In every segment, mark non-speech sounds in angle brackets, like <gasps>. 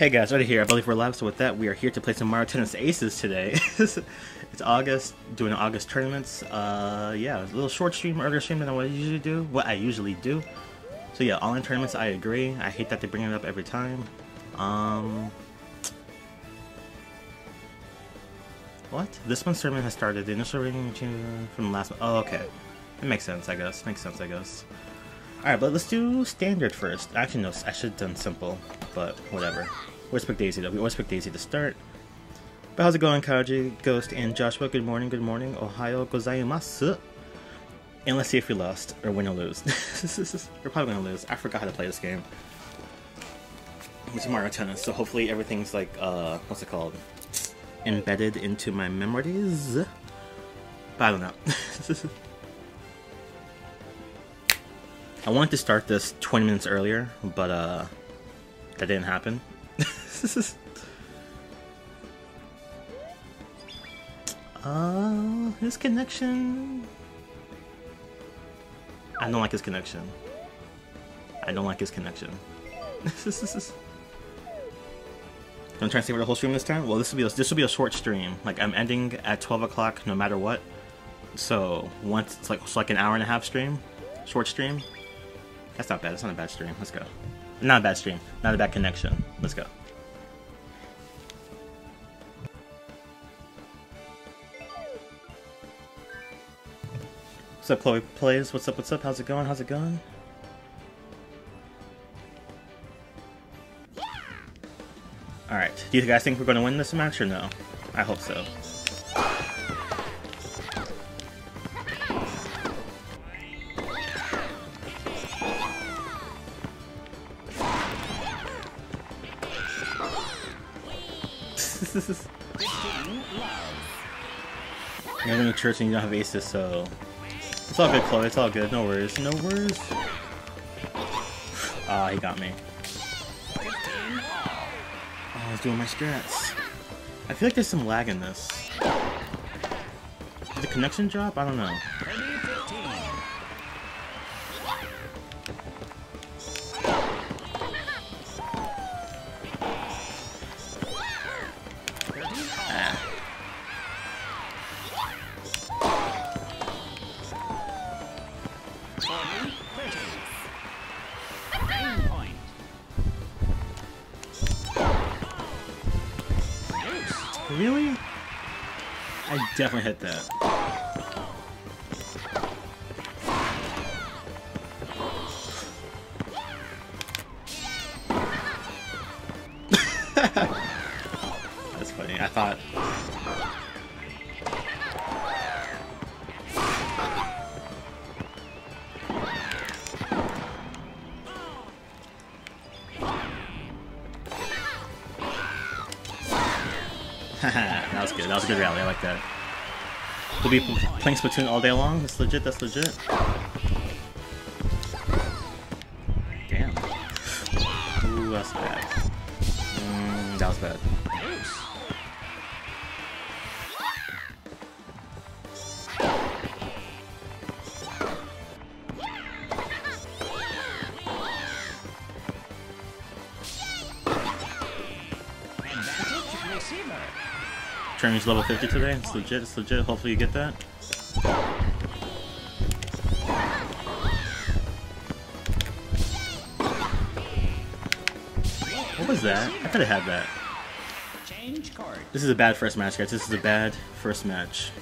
Hey guys, right here. I believe we're live. So with that, we are here to play some Mario Tennis Aces today. <laughs> it's August, doing August tournaments. Uh, yeah, a little short stream, earlier stream than what I usually do. What I usually do. So yeah, online tournaments. I agree. I hate that they bring it up every time. Um, what? This one's tournament has started. The initial rating from the last one. Oh, okay. It makes sense, I guess. Makes sense, I guess. Alright, but let's do standard first. Actually, no, I should have done simple, but whatever. We always pick Daisy, though. We always pick Daisy to start. But how's it going, Kaji, Ghost, and Joshua? Good morning, good morning. Ohio gozaimasu. And let's see if we lost, or win or lose. <laughs> We're probably gonna lose. I forgot how to play this game. It's Mario Tennis, so hopefully everything's like, uh, what's it called? Embedded into my memories? But I don't know. <laughs> I wanted to start this 20 minutes earlier, but uh, that didn't happen. <laughs> uh, his connection. I don't like his connection. I don't like his connection. I'm trying to for the whole stream this time. Well, this will be a, this will be a short stream. Like I'm ending at 12 o'clock, no matter what. So once it's like it's like an hour and a half stream, short stream. That's not bad. That's not a bad stream. Let's go. Not a bad stream. Not a bad connection. Let's go. What's up, Chloe Plays? What's up, what's up? How's it going? How's it going? Alright. Do you guys think we're going to win this match or no? I hope so. You're to church and you don't have aces, so... It's all good, Chloe. It's all good. No worries. No worries. <sighs> Ah, he got me. Oh, I was doing my strats. I feel like there's some lag in this. Did the connection drop? I don't know. I definitely hit that. That was a good rally. I like that. We'll be playing Splatoon all day long. That's legit. That's legit. Damn. Ooh, that's bad. Mm, that was bad. Trainings's level 50 today. It's legit. It's legit. Hopefully you get that. What was that? I could have had that. This is a bad first match, guys. This is a bad first match.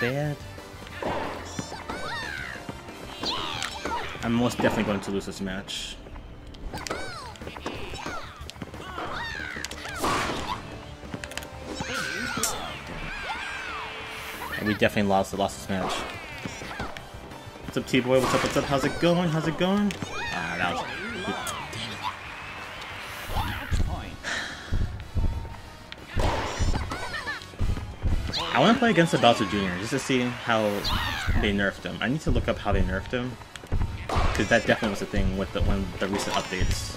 Bad. I'm most definitely going to lose this match. We definitely lost, the lost this match. What's up, T-Boy? What's up, what's up? How's it going? How's it going? I want to play against the Bowser Jr. just to see how they nerfed him. I need to look up how they nerfed him because that definitely was a thing with the one the recent updates.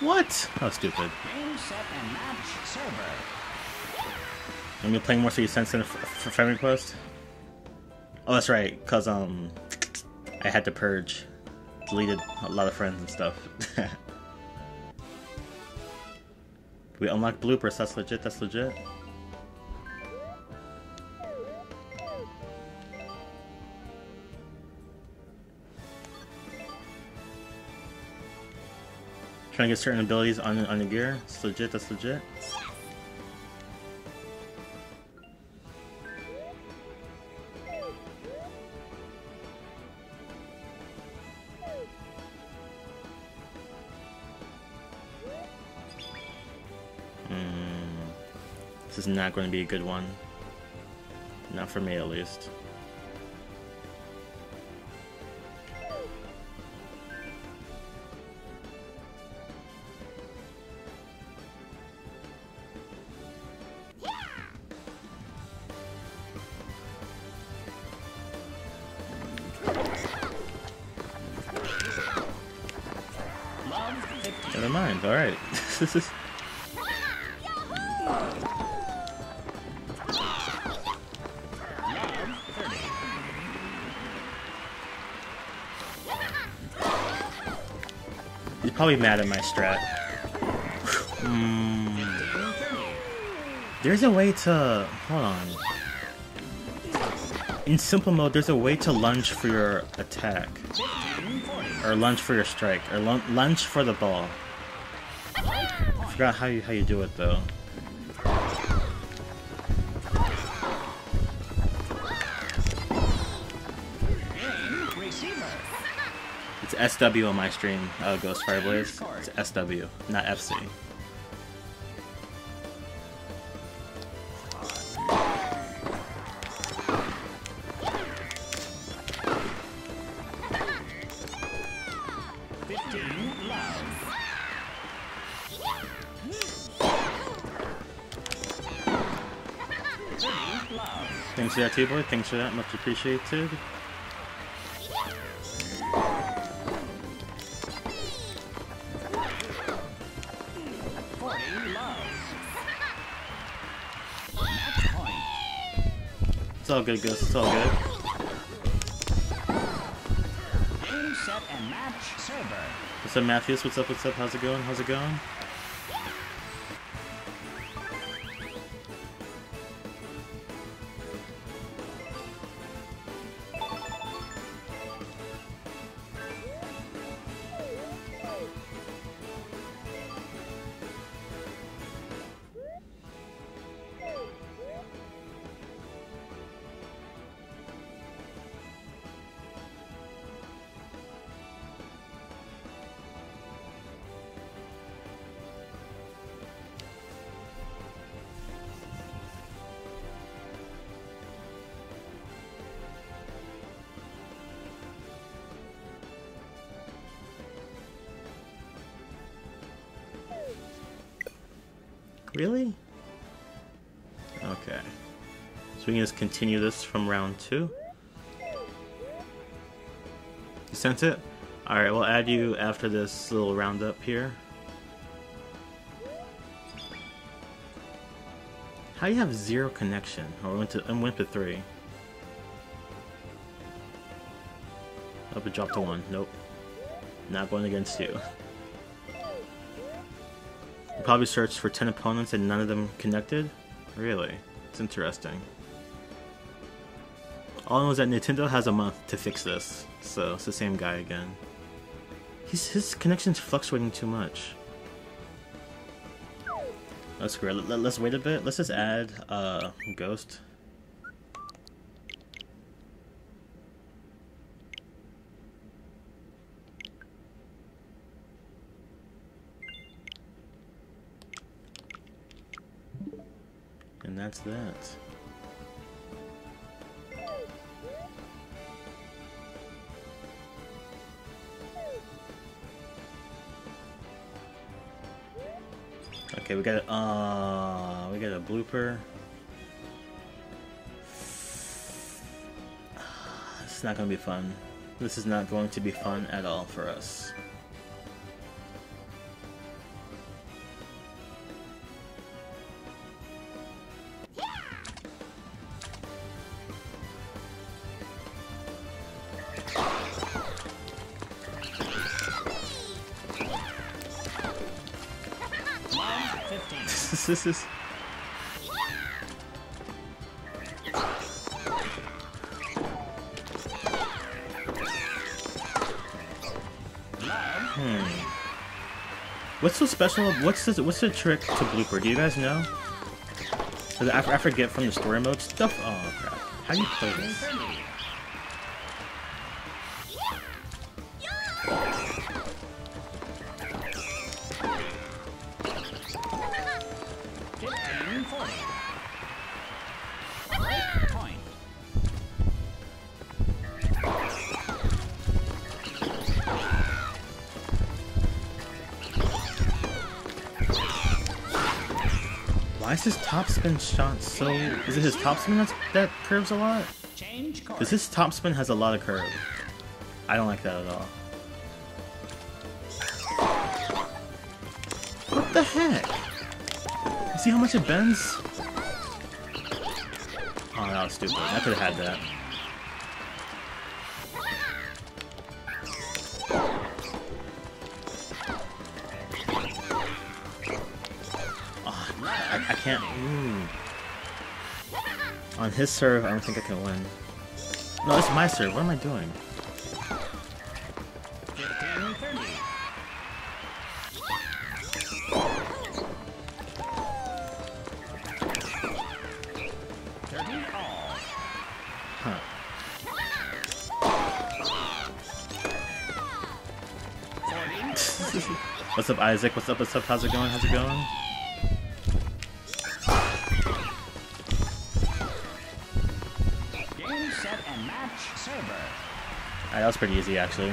What? How stupid. Let me play more so you sense in a friend request? Oh, that's right, because, um, I had to purge. Deleted a lot of friends and stuff. <laughs> we unlock bloopers, that's legit, that's legit. Trying to get certain abilities on, on the gear, it's legit, that's legit. Not going to be a good one. Not for me, at least. Probably mad at my strat. mm. There's a way to... Hold on. In simple mode, there's a way to lunge for your attack. Or lunge for your strike. Or lunge for the ball. I forgot how you, how you do it, though. SW on my stream, uh, Ghost Fireblaze. It's SW, not FC. Thanks for that, T-Boy. Thanks for that. Much appreciated. All good, Ghost. It's all good. What's up, Matthews? What's up? What's up? How's it going? How's it going? Really? Okay. So we can just continue this from round two. You sent it? Alright, we'll add you after this little roundup here. How do you have zero connection? Oh, I went to I went to three. Oh, Up it dropped to one. Nope. Not going against you. <laughs> probably searched for 10 opponents and none of them connected? Really? It's interesting. All I know is that Nintendo has a month to fix this, so it's the same guy again. He's, his connection's fluctuating too much. That's great. Let, us wait a bit. Let's just add uh, Ghost. that? Okay, we got a uh, we got a blooper. <sighs> It's not gonna be fun. This is not going to be fun at all for us. This Hmm. What's so special? What's the what's the trick to blooper? Do you guys know? I, I forget from the story mode stuff. Oh crap! How do you play this? Spin shot so... Is it his top spin that's, that curves a lot? Because his top spin has a lot of curve. I don't like that at all. What the heck? See how much it bends? Oh, that was stupid. I could have had that. Can't. Mm. On his serve, I don't think I can win. No, it's my serve. What am I doing? Huh. <laughs> What's up, Isaac? What's up? What's up? How's it going? How's it going? That was pretty easy actually.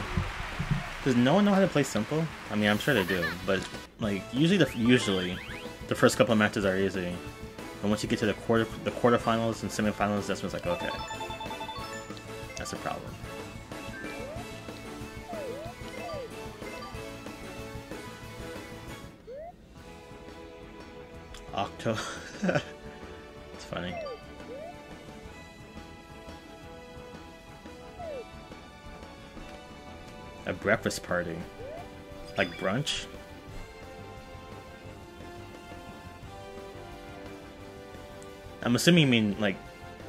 Does no one know how to play simple? I mean, I'm sure they do, but like usually the usually the first couple of matches are easy, and once you get to the quarter the quarterfinals and semifinals, that's when it's like okay, that's a problem. Octo, <laughs> breakfast party. Like brunch? I'm assuming you mean like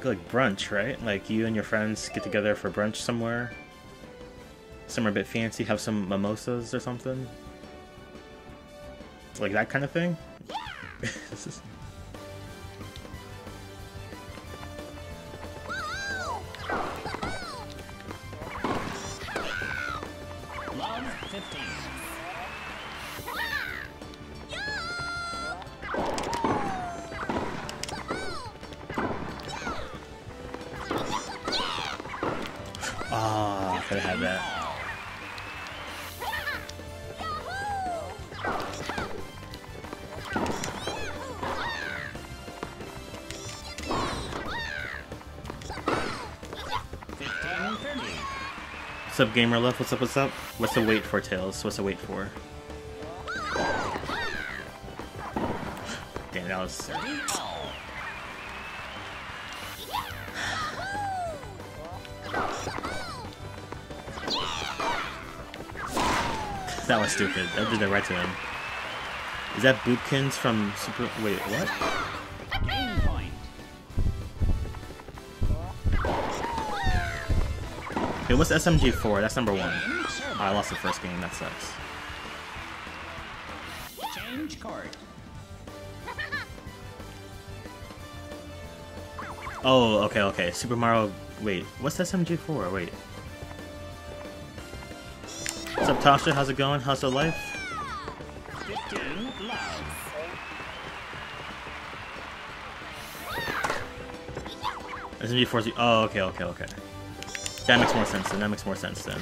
like brunch, right? Like you and your friends get together for brunch somewhere. Somewhere a bit fancy, have some mimosas or something. Like that kind of thing? Up, Gamer Love? What's up, what's up? What's the wait for, Tails? What's the wait for? Damn, that was... that was stupid. That did the right to him. Is that Boopkins from Super... Wait, what? Okay, what's SMG4? That's number one. Oh, I lost the first game, that sucks. Change card. <laughs> Oh, okay, okay. Super Mario... Wait, what's SMG4? Wait. What's up, Tasha? How's it going? How's the life? SMG4 Oh, okay, okay, okay. That makes more sense then. That makes more sense then.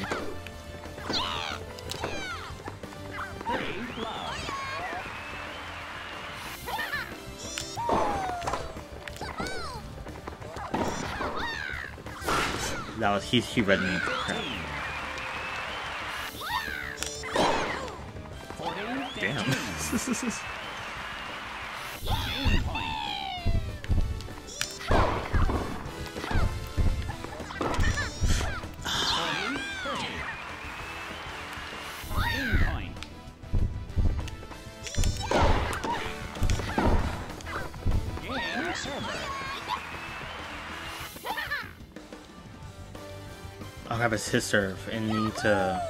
That was he he read me. His serve and need to.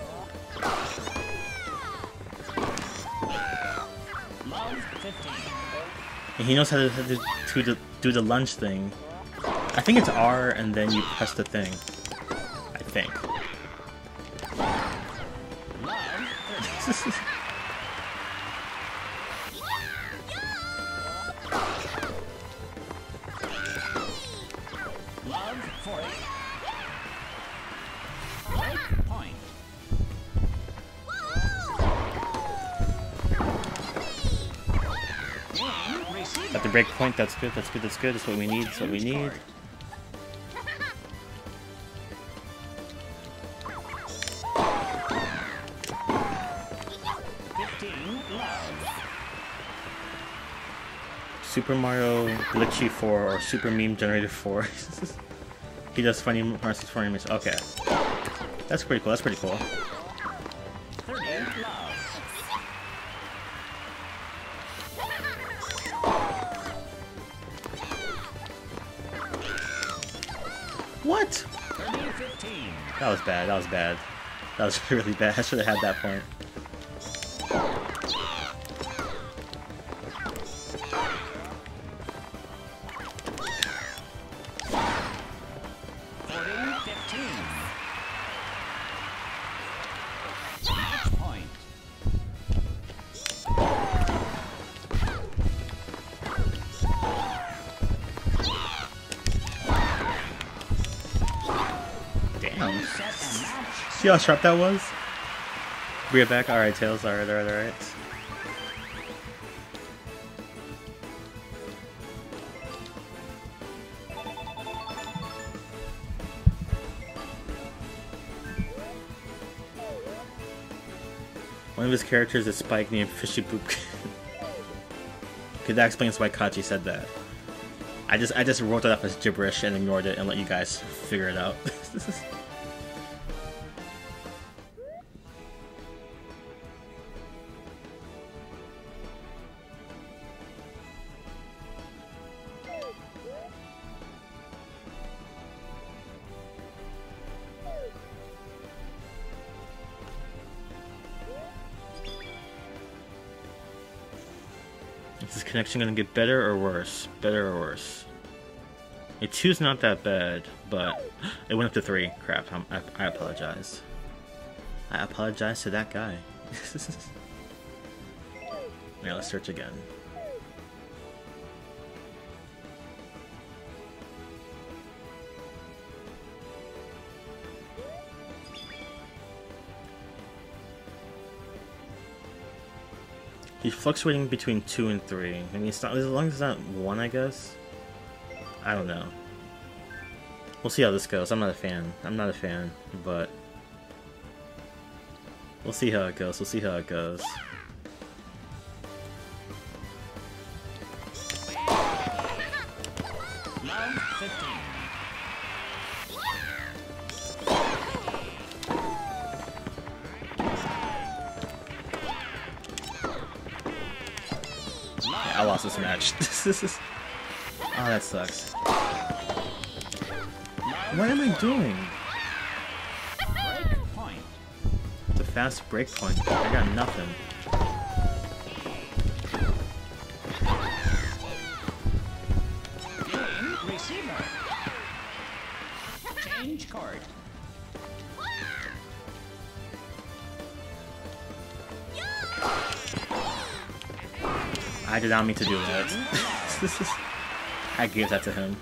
And he knows how to, how to, to do the lunge thing. I think it's R and then you press the thing. I think. Point, that's good, that's good, that's good, that's what we need, that's what we need. Super Mario Glitchy 4 or Super Meme Generator 4. <laughs> he does funny Marcy's funny image. Okay. That's pretty cool, that's pretty cool. Bad, that was. <laughs> Really bad. I should have had that point. See how sharp that was? We it back? Alright, Tails. Alright, alright, alright. One of his characters is Spike named Fishy Boop. <laughs> okay, that explains why Kachi said that. I just I just wrote it up as gibberish and ignored it and let you guys figure it out. <laughs> connection gonna get better or worse? Better or worse? A two's not that bad, but <gasps> it went up to three. Crap, I, I apologize. I apologize to that guy. <laughs> yeah, let's search again. He's fluctuating between two and three. I mean, it's not as long as it's not one, I guess. I don't know. We'll see how this goes. I'm not a fan. I'm not a fan, but we'll see how it goes. We'll see how it goes. <laughs> oh, that sucks. What am I doing? It's a fast break point. I got nothing. did not mean to do that. <laughs> I gave that to him.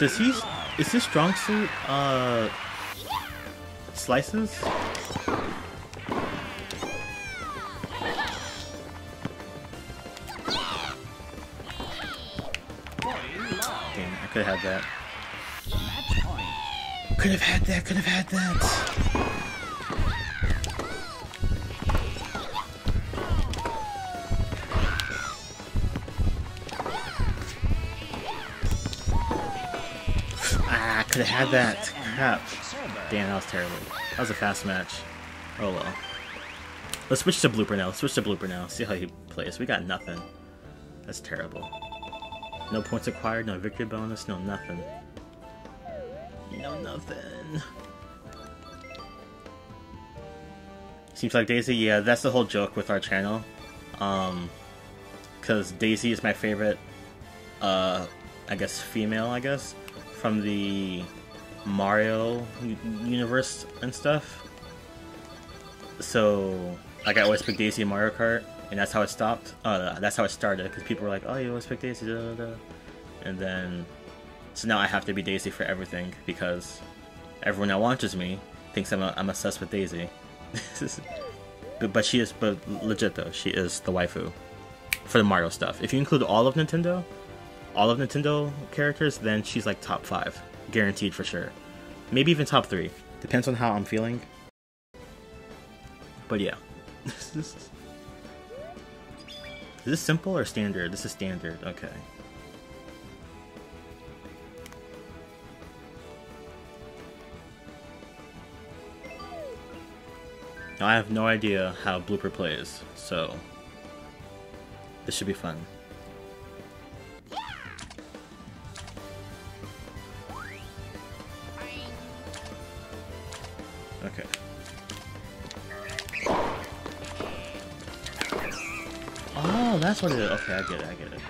Does he... Is his strong suit, uh... Slices? I could have had that. Could have had that, could have had that. Ah, could have had that. Crap. Damn, that was terrible. That was a fast match. Oh well. Let's switch to blooper now. Let's switch to blooper now. See how he plays. We got nothing. That's terrible. No points acquired, no victory bonus, no nothing. No nothing. Seems like Daisy, yeah, that's the whole joke with our channel. Um, because Daisy is my favorite, uh, I guess female, I guess, from the Mario universe and stuff. So, like, I always pick Daisy in Mario Kart, and that's how it stopped. Uh, that's how it started, because people were like, oh, you always pick Daisy, da, da, da. And then, so now I have to be Daisy for everything, because everyone that watches me thinks I'm, a, I'm obsessed with Daisy. <laughs> but, but she is, but legit though, she is the waifu for the Mario stuff. If you include all of Nintendo, all of Nintendo characters, then she's like top five, guaranteed for sure. Maybe even top three. Depends on how I'm feeling. But yeah. <laughs> is this simple or standard? This is standard, okay. Now, I have no idea how Blooper plays, so this should be fun. Okay. Oh, that's what it is. Okay, I get it, I get it.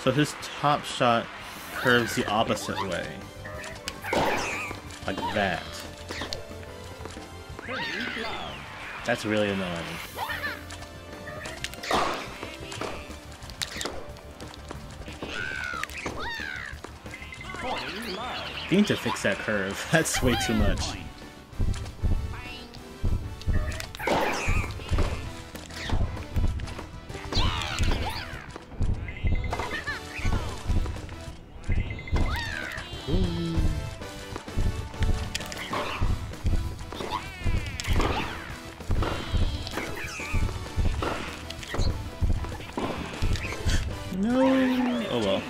So his top shot curves the opposite way. Like that. That's really annoying. You need to fix that curve. <laughs> That's way too much. No. Oh well.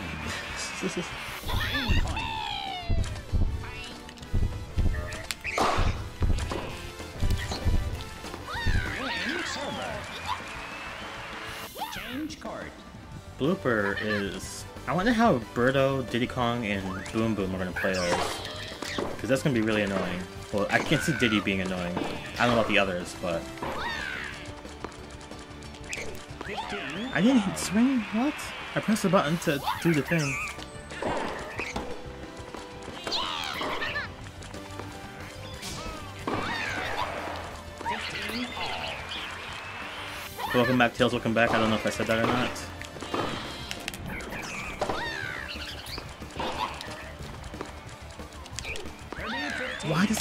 Change card. Blooper is. I wonder how Birdo, Diddy Kong, and Boom Boom are gonna play those. Because that's gonna be really annoying. Well, I can't see Diddy being annoying. I don't know about the others, but. I didn't swing? What? I pressed the button to do the thing. Welcome back, Tails, welcome back. I don't know if I said that or not.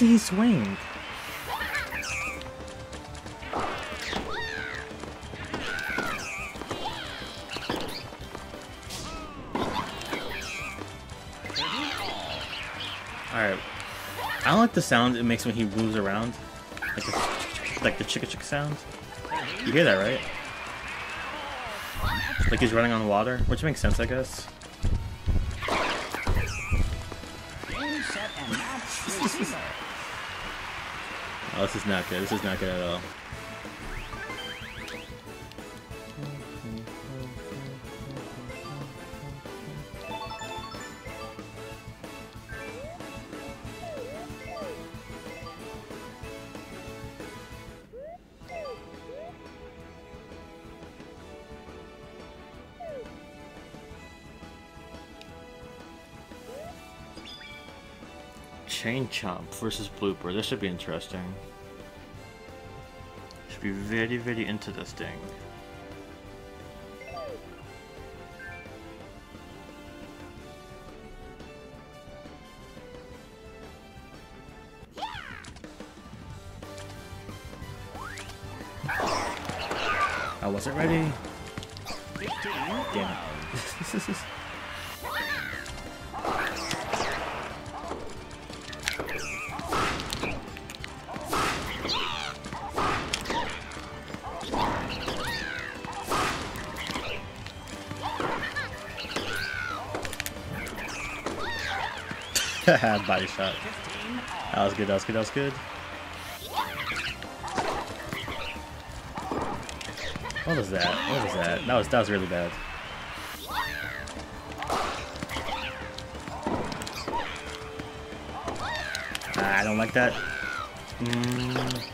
He swing? Alright. I don't like the sound it makes when he moves around. Like the, like the chicka chicka sound. You hear that, right? Like he's running on water, which makes sense, I guess. This is not good. This is not good at all. Chain Chomp versus Blooper. This should be interesting. Be very, very interesting. I wasn't ready. Body shot. That was good, that was good, that was good. What was that? What was that? That was that was really bad. I don't like that. Mm,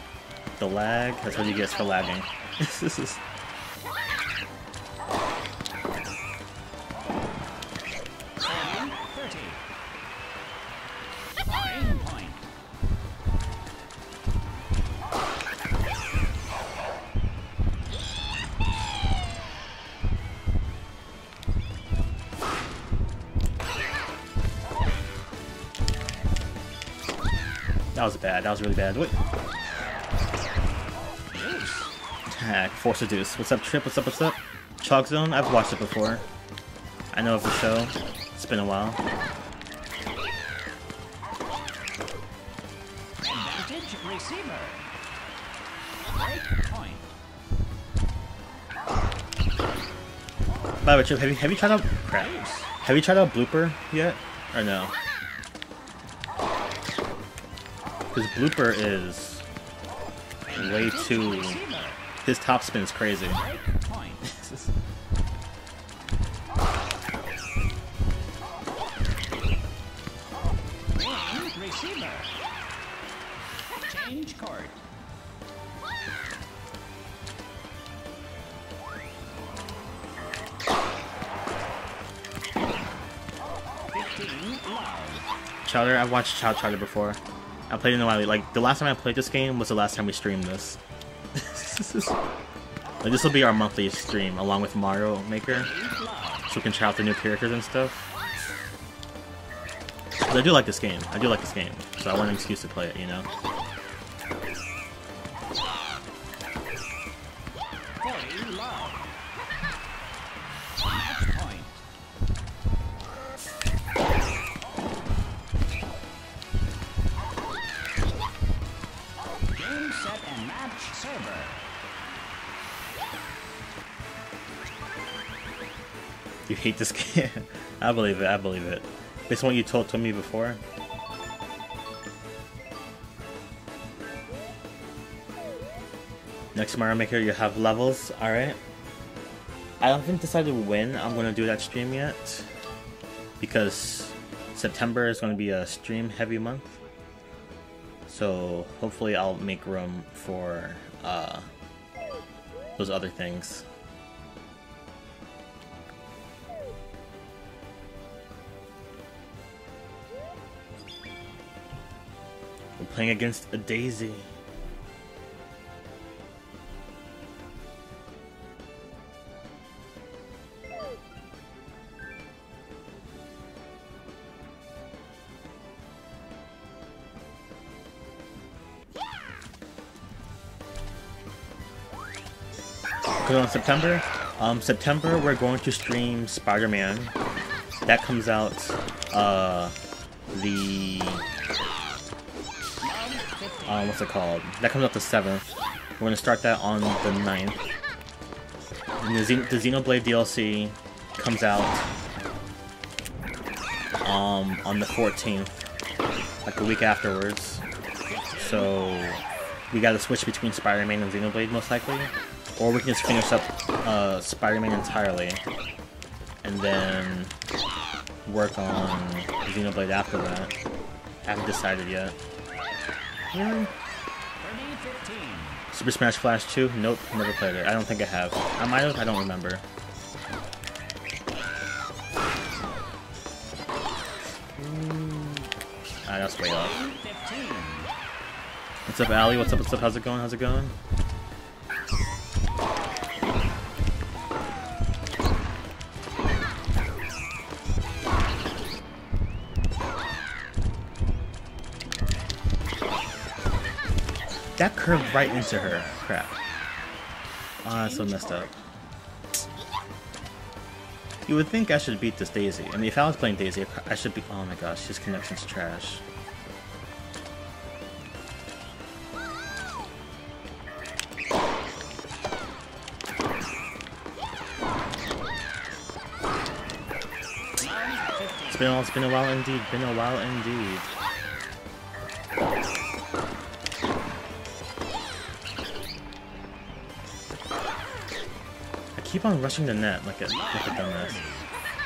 the lag. That's what you get for lagging. <laughs> this is. That was really bad. Wait. Hack. Force Deuce. What's up, Trip? What's up, what's up? Chalk Zone? I've watched it before. I know of the show. It's been a while. By the way, Trip, have you, have you tried out... Crap. Have you tried out Blooper yet? Or no? Because Blooper is way too... His top spin is crazy. Change. Chowder, I've watched Chow Chowder before. I played it in a while. Like, the last time I played this game was the last time we streamed this. <laughs> like, this will be our monthly stream, along with Mario Maker. So we can try out the new characters and stuff. I do like this game. I do like this game. So I want an excuse to play it, you know? This game. <laughs> I believe it, I believe it. Based on what you told to me before. Next Mario Maker, you have levels, alright. I haven't decided when I'm going to do that stream yet. Because September is going to be a stream heavy month. So hopefully I'll make room for uh, those other things. Playing against a Daisy. Because on September, um, September we're going to stream Spider-Man. That comes out, uh, the um, what's it called? That comes out the 7th. We're gonna start that on the 9th. And the, Xen- the Xenoblade DLC comes out um, on the 14th, like a week afterwards. So we gotta switch between Spider-Man and Xenoblade most likely. Or we can just finish up uh, Spider-Man entirely and then work on Xenoblade after that. I Haven't decided yet. Really? Super Smash Flash 2? Nope, never played it. I don't think I have. I might have, I don't remember. That's way off. What's up, Ali? What's up, what's up? How's it going? How's it going? Curved right into her. Crap. Ah, that's so messed up. You would think I should beat this Daisy. I mean, if I was playing Daisy, I should be. Oh my gosh, his connection's trash. It's been, it's been a while indeed. Been a while indeed. Keep on rushing the net like a like a dumbass.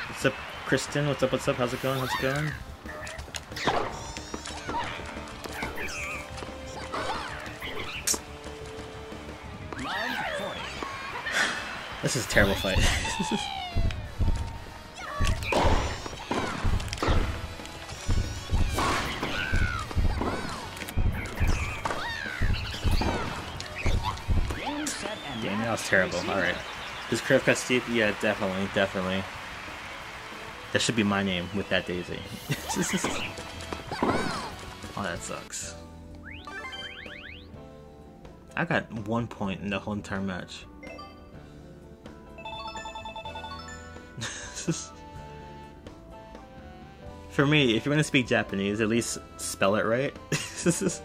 What's up, Kristen? What's up? What's up? How's it going? How's it going? <sighs> This is a terrible fight. <laughs> Damn, that was terrible. Alright. Does curve cut steep? Yeah, definitely, definitely. That should be my name with that daisy. <laughs> oh, that sucks. I got one point in the whole entire match. <laughs> For me, if you're gonna speak Japanese, at least spell it right. <laughs>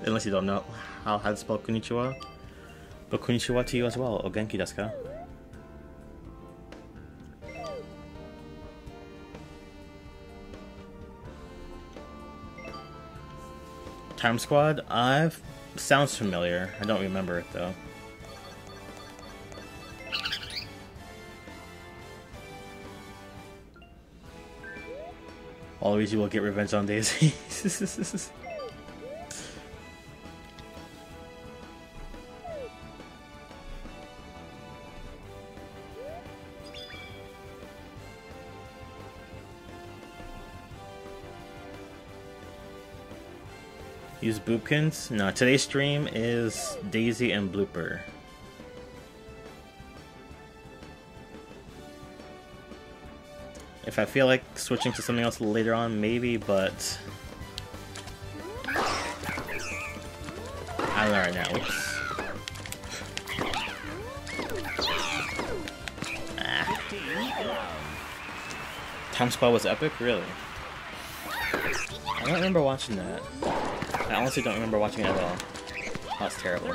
Unless you don't know how, how to spell konnichiwa. But konnichiwa to you as well. O genki desu ka? Time Squad? I've sounds familiar. I don't remember it though. Always you will get revenge on Daisy. <laughs> Use boopkins? No, today's stream is Daisy and Blooper. If I feel like switching to something else later on, maybe, but... I right now. Ah. Time Squad was epic? Really? I don't remember watching that. I honestly don't remember watching it at all. That's terrible.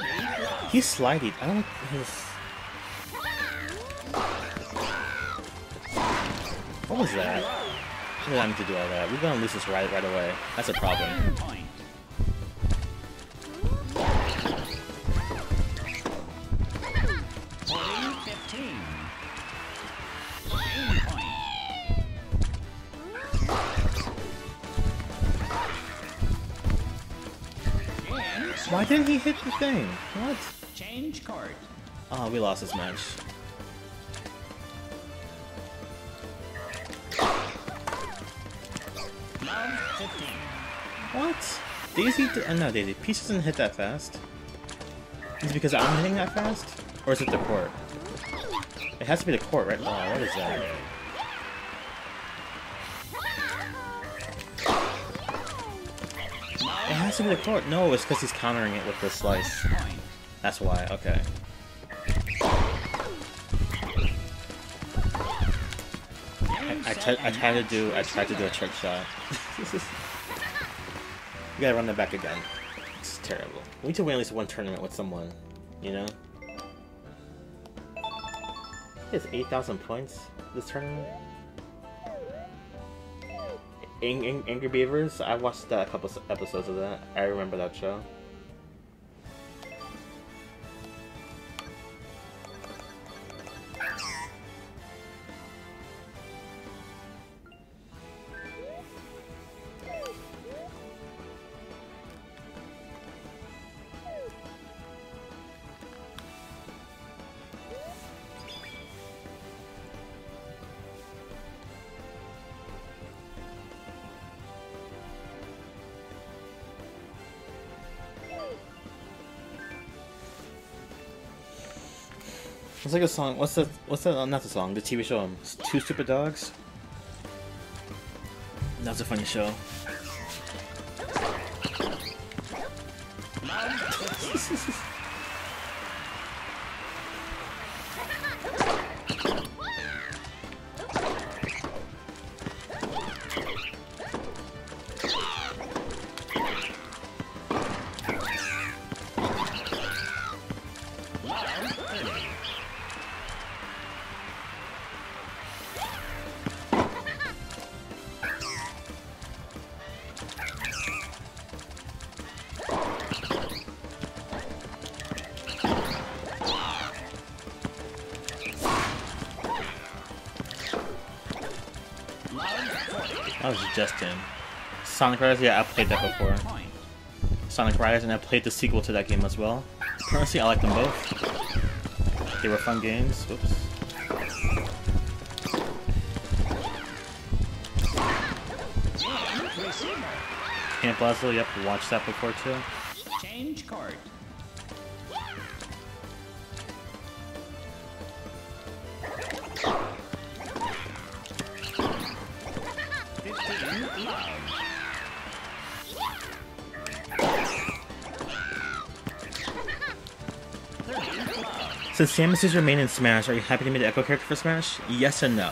He's slidey. I don't like his... What was that? What didn't need to do all that? We're gonna lose this right right away. That's a problem. Hit the thing? What? change court. Oh, we lost this match. What? Daisy? Uh, no, Daisy. Peach doesn't hit that fast. Is it because I'm hitting that fast? Or is it the court? It has to be the court, right? Oh, what is that? To the court. No, it's because he's countering it with the slice. That's why. Okay. I tried. I tried to do. I tried to do a trick shot. <laughs> you gotta run that back again. It's terrible. We need to win at least one tournament with someone. You know. It's eight thousand points this tournament. Ang- Ang- Angry Beavers. I watched a couple episodes of that. I remember that show. It's like a song. What's the? What's the? Not the song. The TV show. Um, Two Stupid Dogs. That's a funny show. <laughs> I was just in. Sonic Riders, yeah, I played that before. Sonic Riders, and I played the sequel to that game as well. Personally, I like them both. They were fun games. Oops. Camp Lazlo, yep, watched that before too. Change card. Since Samus is your main in Smash, are you happy to be the Echo character for Smash? Yes and no.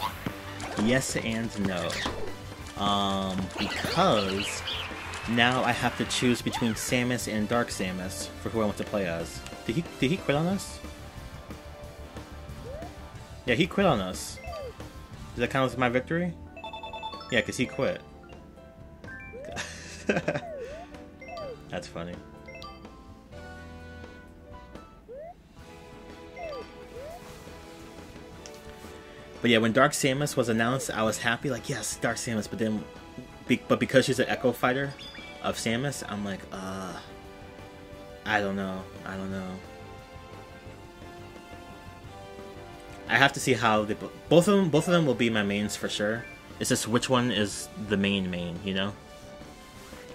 Yes and no. Um, because now I have to choose between Samus and Dark Samus for who I want to play as. Did he did he quit on us? Yeah, he quit on us. Does that count as my victory? Yeah, because he quit. Yeah, when Dark Samus was announced, I was happy, like, yes, Dark Samus. But then, be, but because she's an Echo fighter of Samus, I'm like, uh, I don't know, I don't know. I have to see how they both of them. Both of them will be my mains for sure. It's just which one is the main main, you know?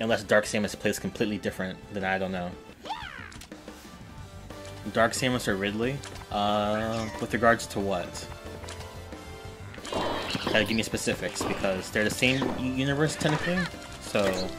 Unless Dark Samus plays completely different, then I don't know. Dark Samus or Ridley? Uh, with regards to what? Gotta give me specifics because they're the same universe technically. So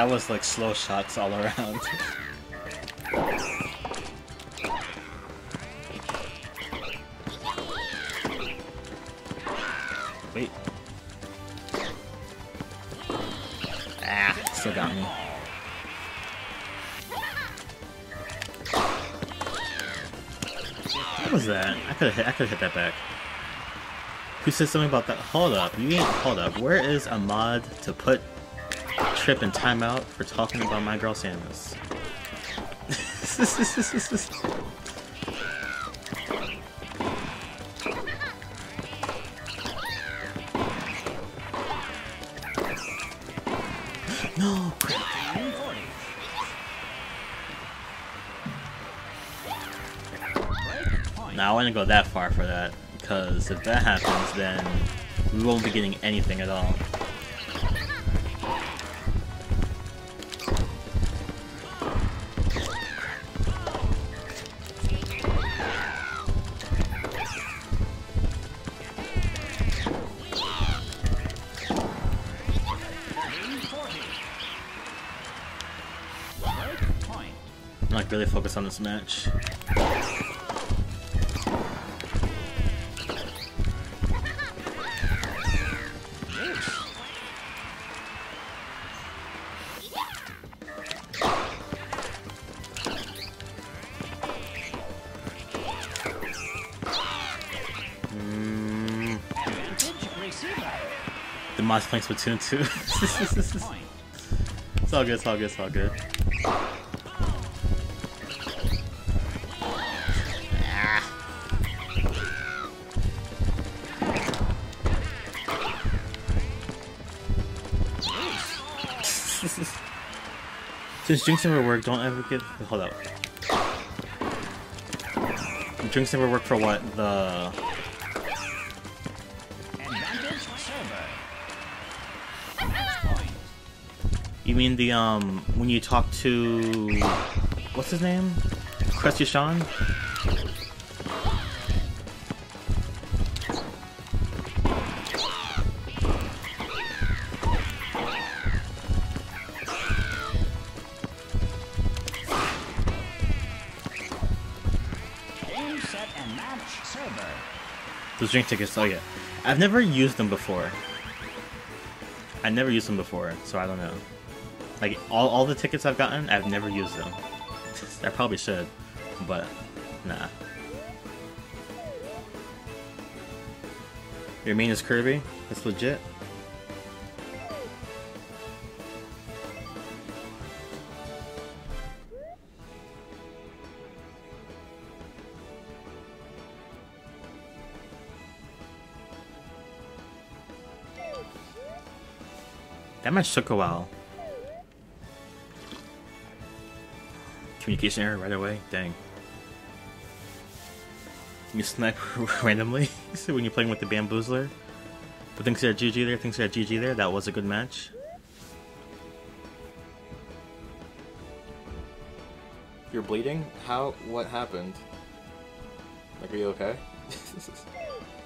that was. Like slow shots all around. <laughs> Wait. Ah, still got me. What was that? I could have I could hit that back. Who said something about that? Hold up, you ain't hold up. Where is a mod to put Trip in timeout for talking about my girl Samus? <laughs> no. crap. Fifteen forty. Break point. Now I wouldn't go that far for that because if that happens, then we won't be getting anything at all. focus on this match. Mm. The mods playing Splatoon 2. <laughs> it's all good, it's all good, it's all good. Since drinks never work, don't ever get. Hold up. Drinks never work for what? The. You mean the, um. When you talk to. What's his name? Crusty Sean? Drink tickets, oh yeah. I've never used them before. I never used them before, so I don't know. Like, all, all the tickets I've gotten, I've never used them. <laughs> I probably should, but nah. Your main is Kirby? That's legit? Match took a while. Communication error right away? Dang. You snipe <laughs> randomly <laughs> So when you're playing with the bamboozler. But thinks you're at GG there, thinks you're at GG there. That was a good match. You're bleeding? How? What happened? Like, are you okay? <laughs>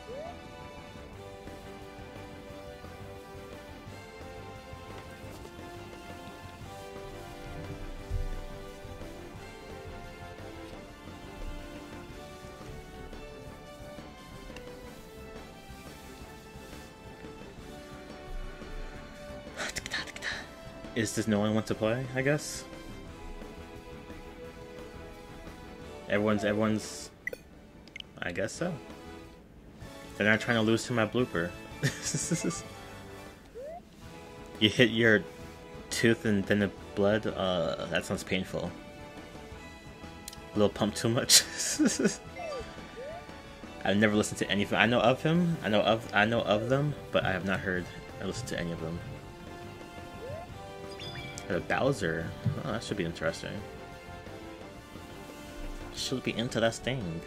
Is does no one want to play? I guess. Everyone's everyone's. I guess so. They're not trying to lose to my blooper. <laughs> you hit your tooth and then the blood. Uh, that sounds painful. A little pump too much. <laughs> I've never listened to any of. I know of him. I know of I know of them, but I have not heard or listened to any of them. Uh, Bowser. Oh, that should be interesting. Should be interesting.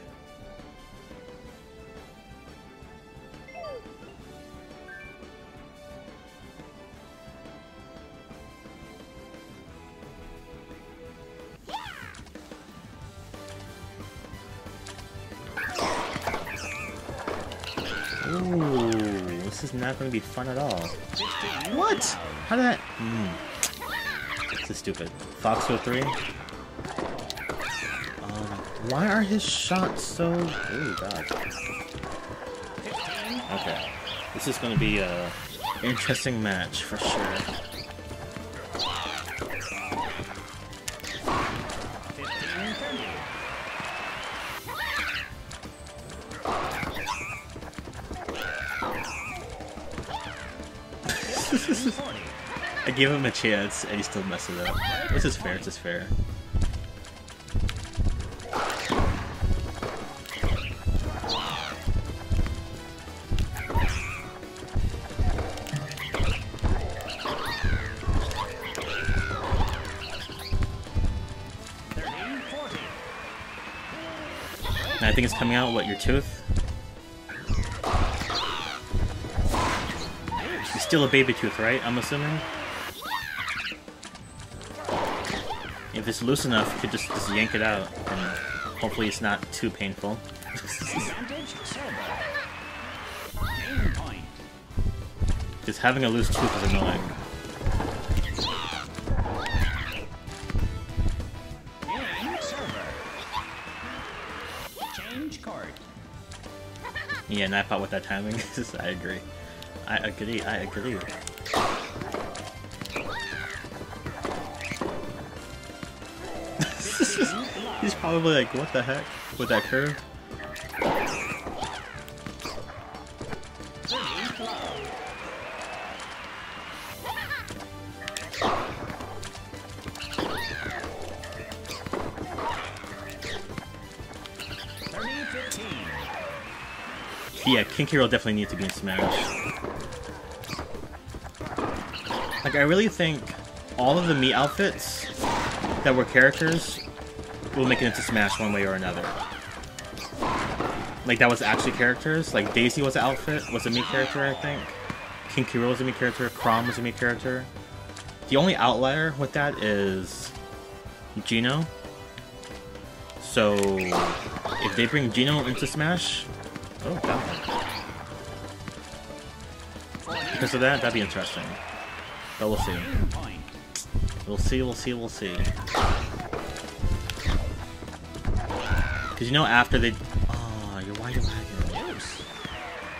Ooh, this is not going to be fun at all. What? How did that? Hmm. This is stupid. Fox 03? Um, why are his shots so... Ooh, God. Okay. This is to be a interesting match for sure. I gave him a chance and he still messes up. This is fair, this is fair. I think it's coming out, what, your tooth? It's still a baby tooth, right? I'm assuming? If it's loose enough, you could just, just yank it out, and hopefully it's not too painful. Advantage server. Game point. Just having a loose tooth is annoying. Game server. Change card. Yeah, out with that timing. <laughs> I agree. I agree, I agree. He's probably like, what the heck? With that curve? yeah, King K. Rool definitely needs to be in Smash. Like, I really think all of the Mii outfits that were characters will make it into Smash one way or another. Like, that was actually characters. Like, Daisy was an outfit, was a Mii character, I think. King K. Was a Mii character. Chrom was a Mii character. The only outlier with that is Geno. So, if they bring Geno into Smash, oh god. Because of that, that'd be interesting. But we'll see. We'll see, we'll see, we'll see. Because you know after they... Oh, you're why you.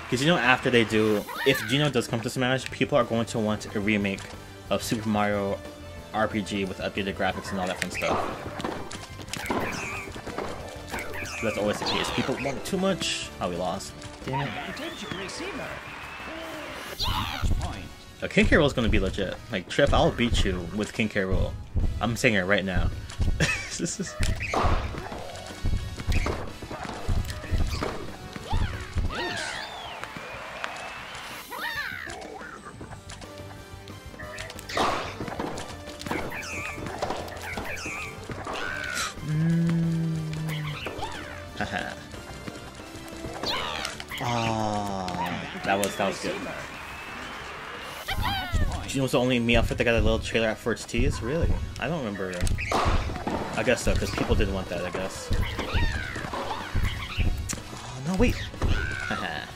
Because you know after they do... If Geno does come to Smash, people are going to want a remake of Super Mario RPG with updated graphics and all that fun stuff. That's always the case. People want too much. Oh, we lost. Damn it. Uh, King K. Rool is going to be legit. Like, Trip, I'll beat you with King K. Rool. I'm saying it right now. <laughs> this is... Geno was the only Mii outfit that got a little trailer at first tease? Really? I don't remember. I guess so, because people didn't want that, I guess. Oh, no, wait! Match. <laughs>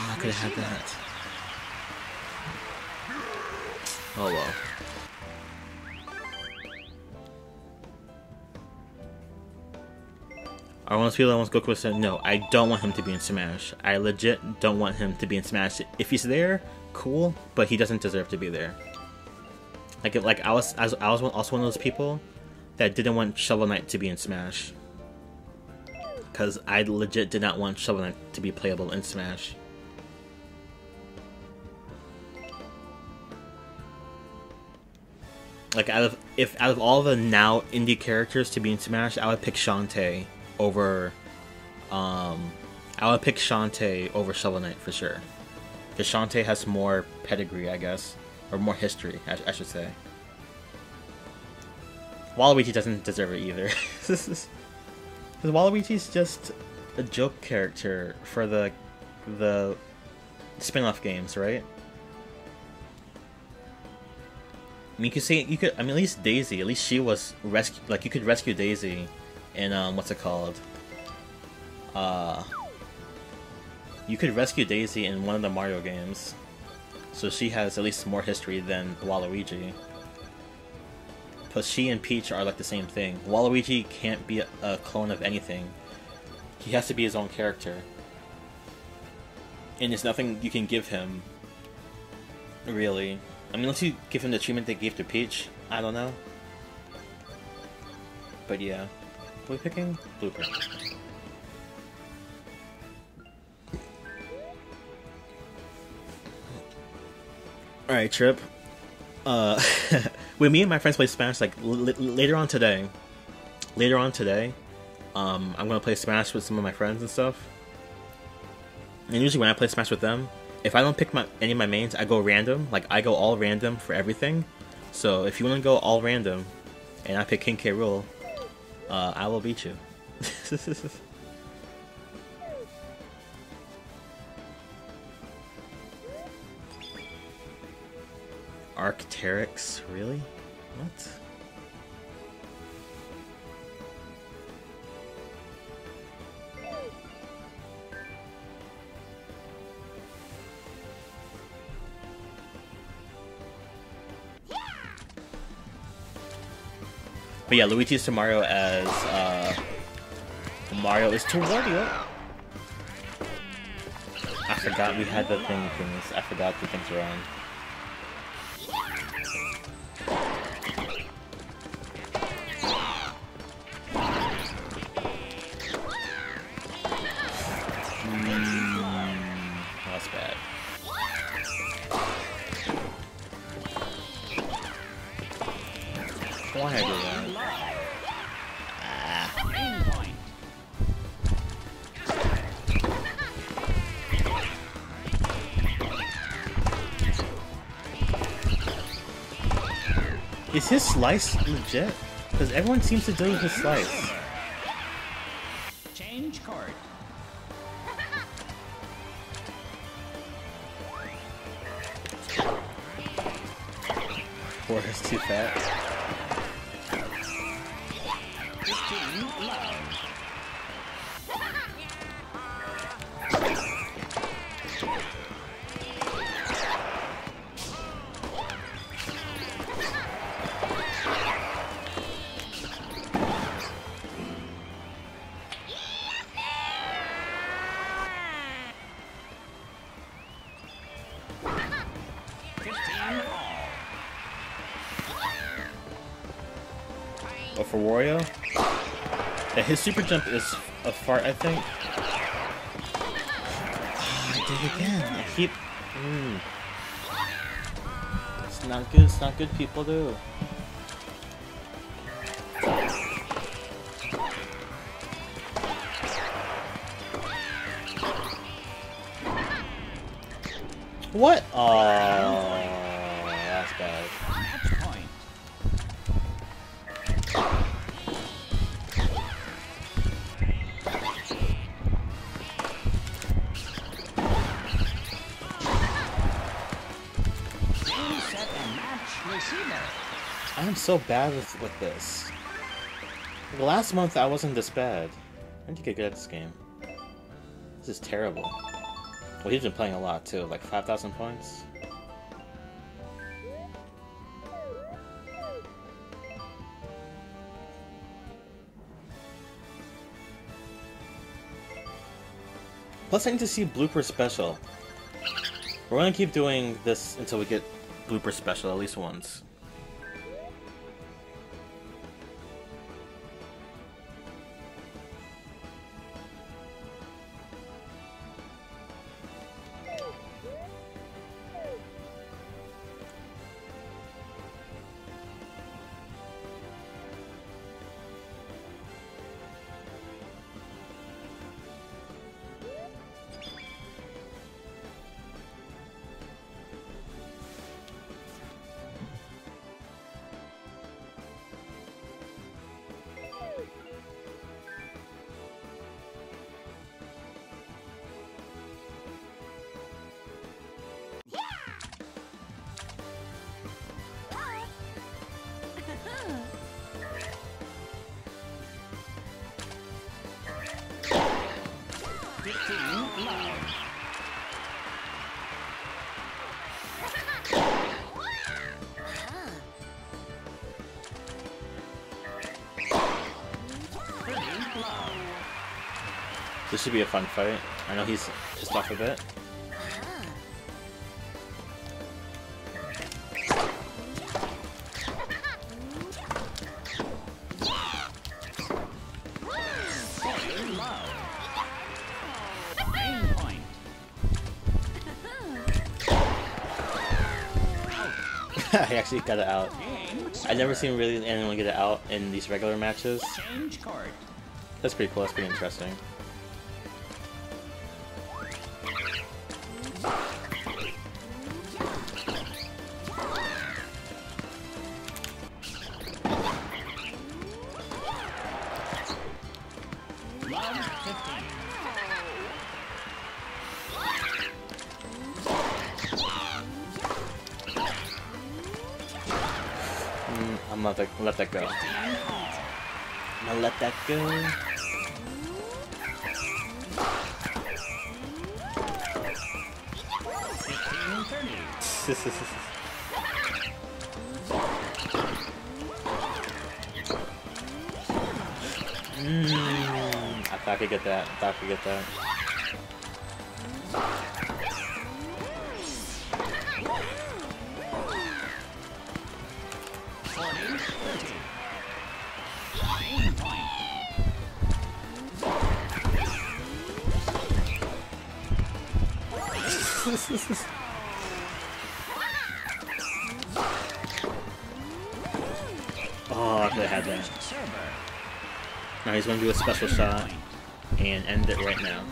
Ah, I could have had that. Oh well. Those people that wants Goku say, no, I don't want him to be in Smash. I legit don't want him to be in Smash. If he's there, cool, but he doesn't deserve to be there. Like, like I was, I was, I was also one of those people that didn't want Shovel Knight to be in Smash. Because I legit did not want Shovel Knight to be playable in Smash. Like out of if out of all the now indie characters to be in Smash, I would pick Shantae over um I would pick Shantae over Shovel Knight for sure. Because Shantae has more pedigree, I guess. Or more history, I, I should say. Waluigi doesn't deserve it either. <laughs> Because Waluigi's just a joke character for the the spin-off games, right? I mean, you could say you could. I mean, at least Daisy. At least she was rescue. Like you could rescue Daisy, in um, what's it called? Uh, you could rescue Daisy in one of the Mario games, so she has at least more history than Waluigi. Plus, she and Peach are like the same thing. Waluigi can't be a, clone of anything. He has to be his own character, and there's nothing you can give him. Really. I mean, unless you give him the treatment they gave to Peach, I don't know. But yeah. Are we picking? Blueprint. Alright, Trip. Uh, <laughs> when me and my friends play Smash, like, l- l- later on today, later on today, um, I'm gonna play Smash with some of my friends and stuff. And usually when I play Smash with them, if I don't pick my any of my mains, I go random. Like I go all random for everything. So if you want to go all random, and I pick King K. Rool, uh, I will beat you. <laughs> Arcteryx, really? What? But yeah, Luigi's to Mario as uh, Mario is to Wario. I forgot we had the thing things. I forgot the things were on. Why Is his slice legit? Because everyone seems to do his slice. Change court. Or is too fat. His super jump is a fart, I think. Oh, I did it again. I keep. Mm. It's not good. It's not good. People do. What? Oh, so bad with, with this. The last month I wasn't this bad. I need to get good at this game? This is terrible. Well, he's been playing a lot too, like 5,000 points. Plus, I need to see Blooper Special. We're gonna keep doing this until we get Blooper Special at least once. This should be a fun fight. I know he's pissed off a bit. <laughs> I actually got it out. I never seen really anyone get it out in these regular matches. Change court. That's pretty cool. That's pretty interesting. Mm, I'm gonna let that, let that go. I'm gonna let that go. Get that. Thought I get that. <laughs> Oh, I could had that. Now he's gonna do a special shot and end it right now.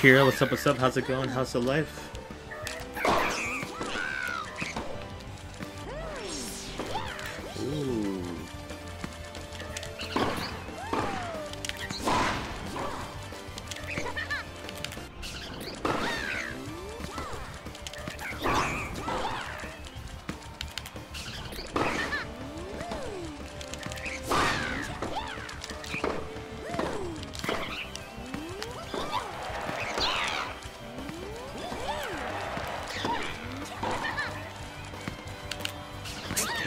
Kira? What's up, what's up? How's it going? How's the life?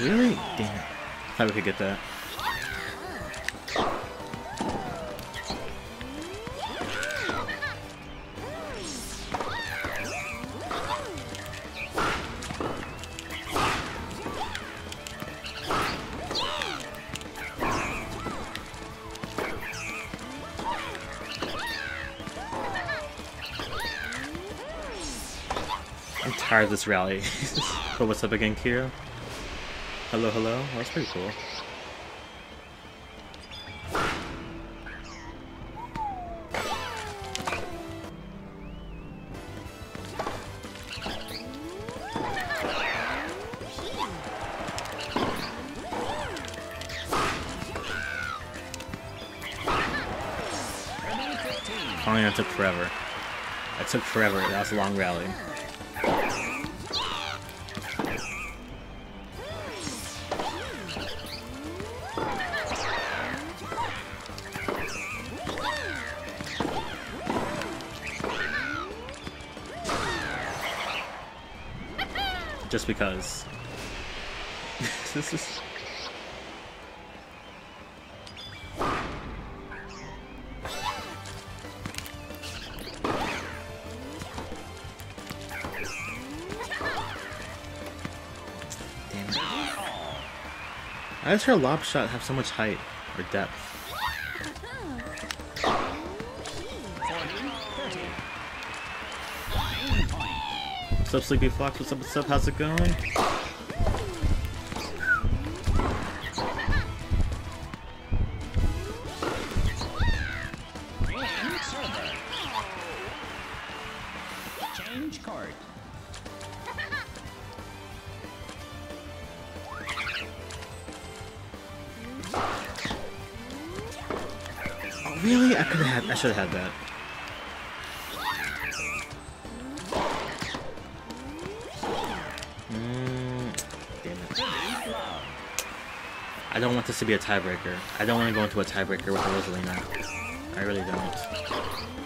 Really? Damn it. Thought we could get that. I'm tired of this rally. <laughs> but what's up again, Kira? Hello, hello. That's pretty cool. Kirby 15. Oh, it took forever. It took forever. That was a long rally. Just because. <laughs> this is. Damn it. Why does her lob shot have so much height or depth? What's up, Sleepy Fox? What's up? What's up? How's it going? Game server. Change court. Oh, really? I could have. I should have had that. To be a tiebreaker. I don't want to go into a tiebreaker with Rosalina. I really don't.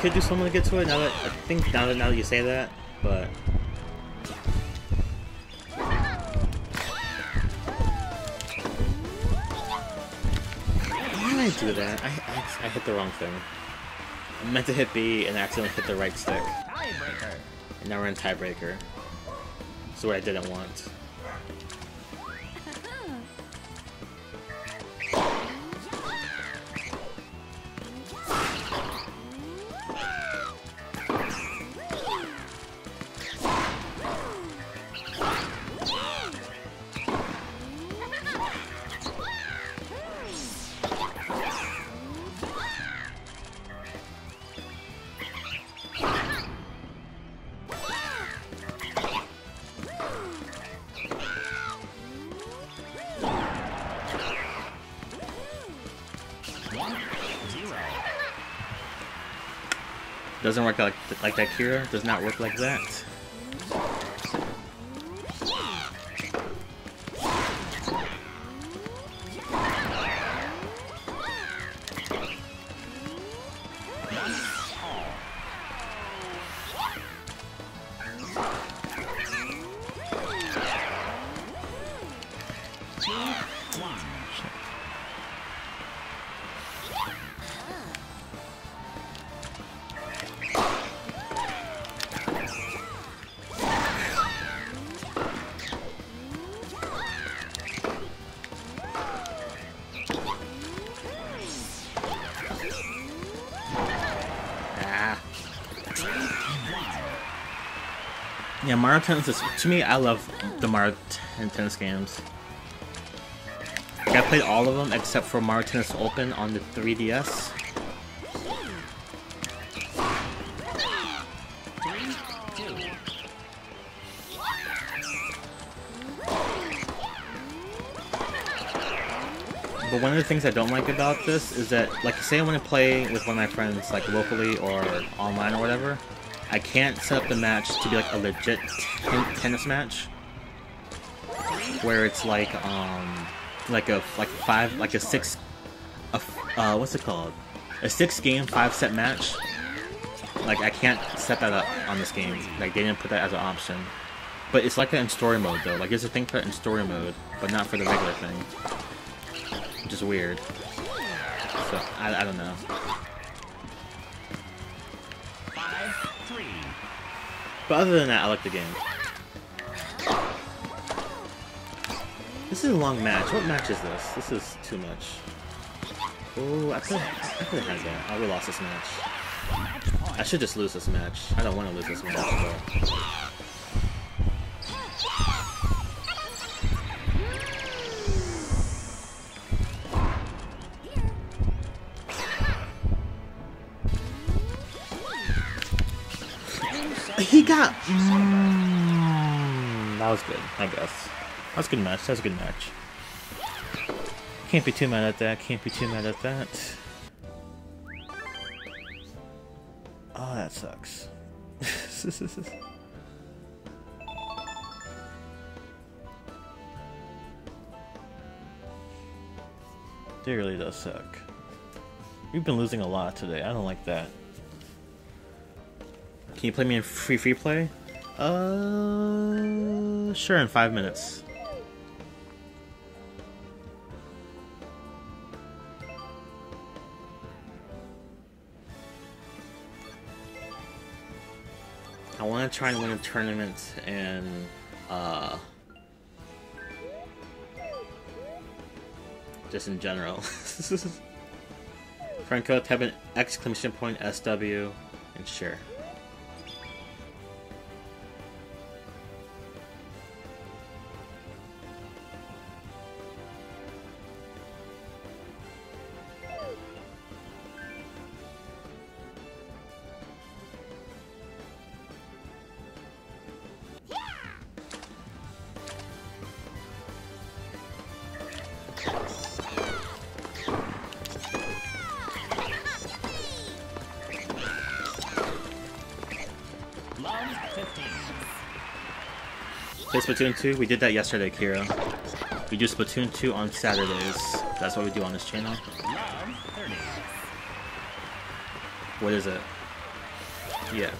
Could do something to get to it now that I think now that now that you say that, but why did I do that? I, I, I hit the wrong thing. I meant to hit B and I accidentally hit the right stick. Tiebreaker. And now we're in tiebreaker. Is what I didn't want. Doesn't work like like that, Kira. Does not work like that. Mario Tennis is to me. I love the Mario Ten- Tennis games. Like, I played all of them except for Mario Tennis Open on the 3DS. But one of the things I don't like about this is that, like, say I want to play with one of my friends, like locally or online or whatever, I can't set up the match to be like a legit ten- tennis match, where it's like, um, like a like five, like a six, a uh, what's it called? A six game five set match. Like I can't set that up on this game. Like they didn't put that as an option. But it's like that in story mode though. Like there's a thing for it in story mode, but not for the regular thing which is weird. So I, I don't know. But other than that, I like the game. This is a long match. What match is this? This is too much. Oh, I could I have had that. Oh, we lost this match. Match. I should just lose this match. I don't want to lose this match. But... Got. Mm, that was good, I guess. That was a good match. That was a good match. Can't be too mad at that. Can't be too mad at that. Oh, that sucks. <laughs> it really does suck. We've been losing a lot today. I don't like that. Can you play me in free free play? Uh, sure. In five minutes. I want to try and win a tournament and uh, just in general. <laughs> Franco, type an exclamation point SW and share. Splatoon 2? We did that yesterday, Kira. We do Splatoon 2 on Saturdays. That's what we do on this channel. What is it? Yeah.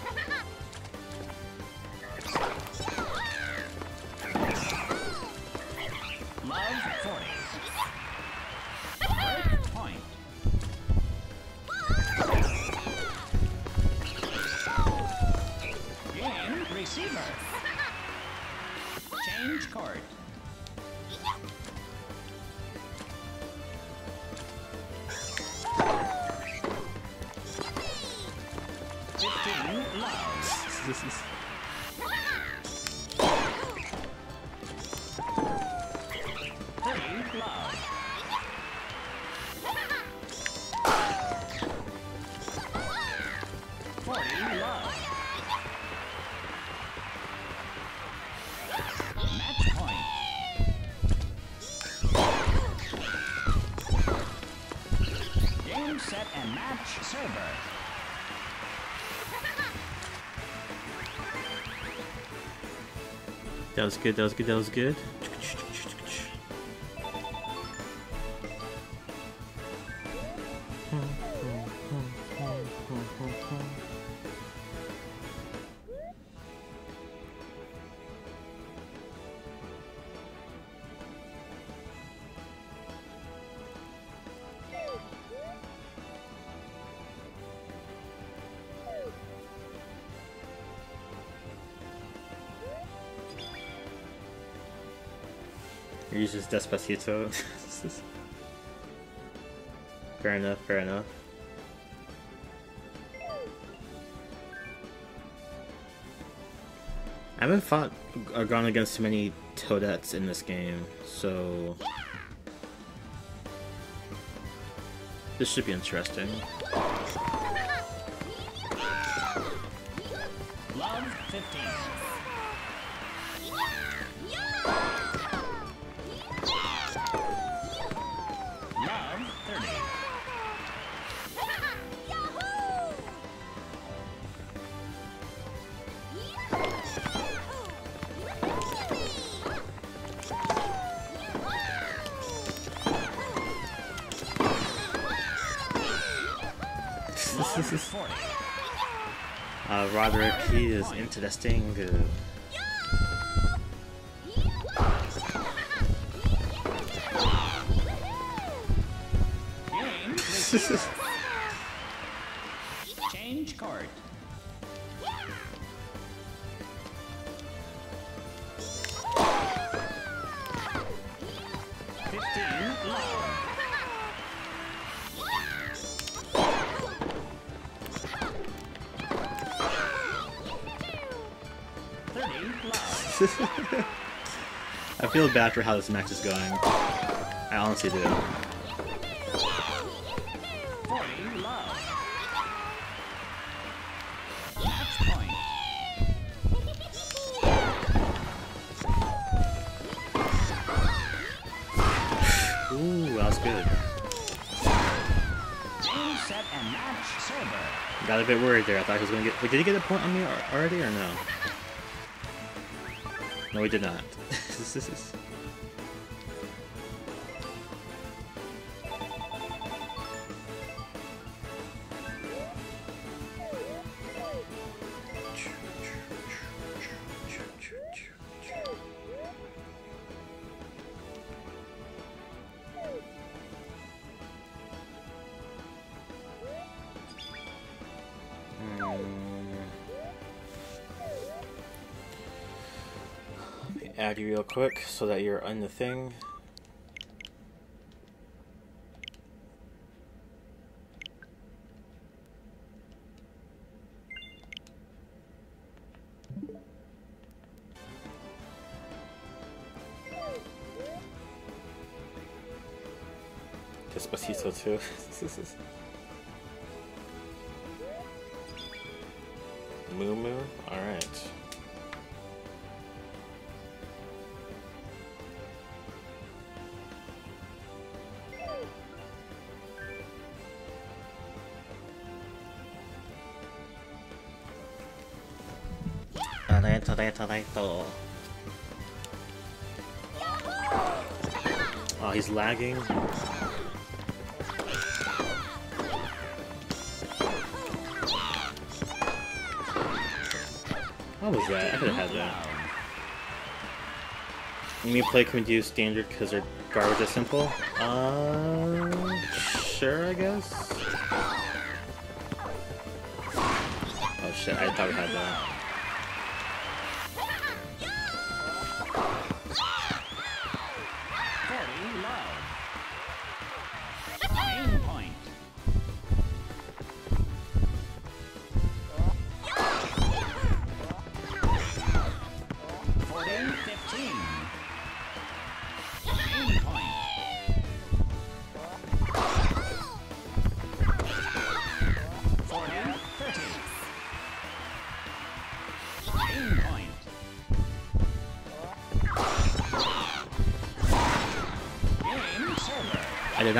That was good, that was good, that was good. Despacito. <laughs> fair enough, fair enough. I haven't fought or gone against too many Toadettes in this game, so... This should be interesting. Interesting. Uh, feel bad for how this match is going. I honestly do. <sighs> Ooh, good. Got a bit worried there. I thought he was gonna get. Wait, did he get a point on me already or no? No, we did not. <laughs> you real quick so that you're on the thing. Despacito too. <laughs> Moo Moo? Alright. Oh, he's lagging. What was that? I could have had that. You mean play can do standard because their garbage is simple? Uh, sure, I guess. Oh shit, I thought we had that.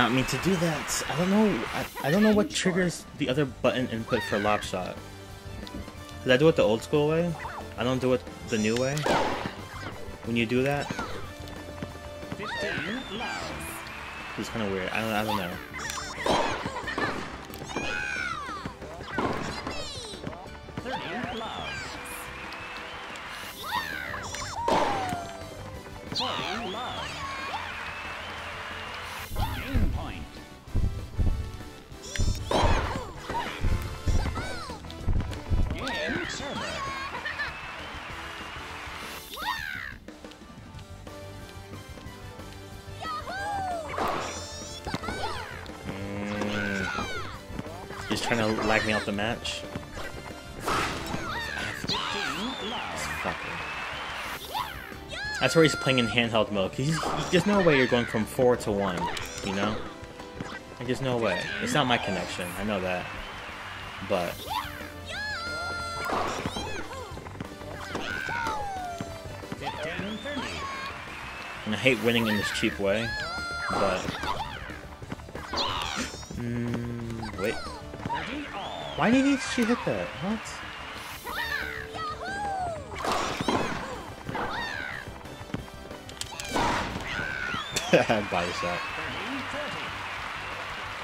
Not mean to do that. I don't know. I, I don't know what triggers the other button input for lock shot. Did I do it the old school way? I don't do it the new way. When you do that, it's kind of weird. I don't. I don't know. Trying to lag me out the match. 15 love. Fucker. That's where he's playing in handheld mode. He's, there's no way you're going from four to one. You know? There's no way. It's not my connection. I know that. But and I hate winning in this cheap way. But Why did he, she hit that? What? <laughs> Body shot. 30 30.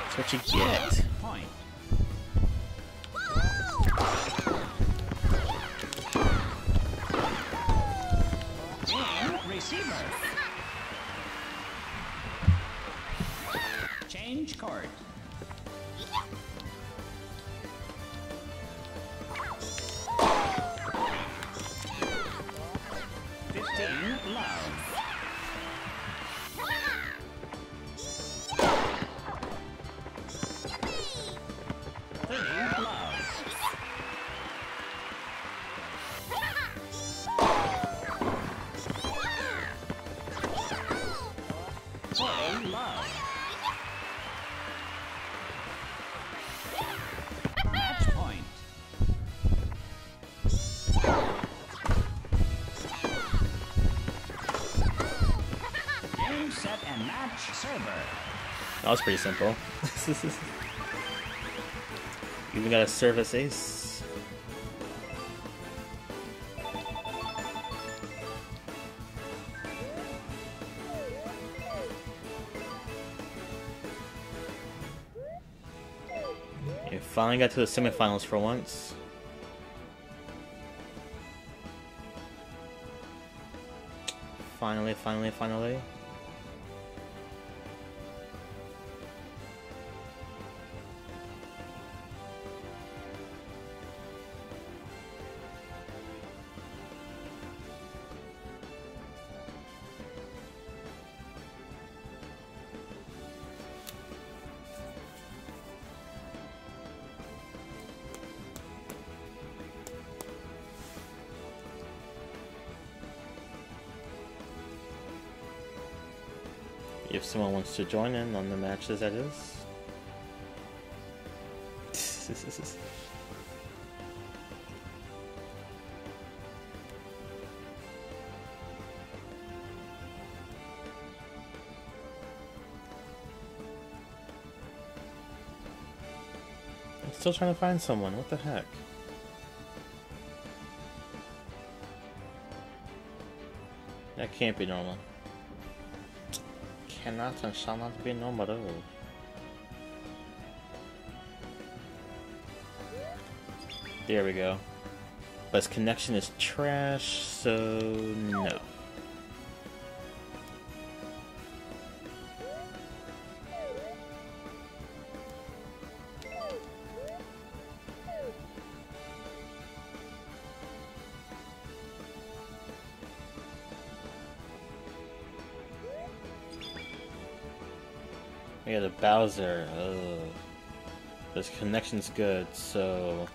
That's what you get. Was pretty simple. <laughs> Even got a service ace. You finally got to the semifinals for once. Finally, finally, finally. If someone wants to join in on the matches, that is. I'm still trying to find someone. What the heck? That can't be normal cannot and shall not be normal. There we go. But his connection is trash, so no. Connection's good, so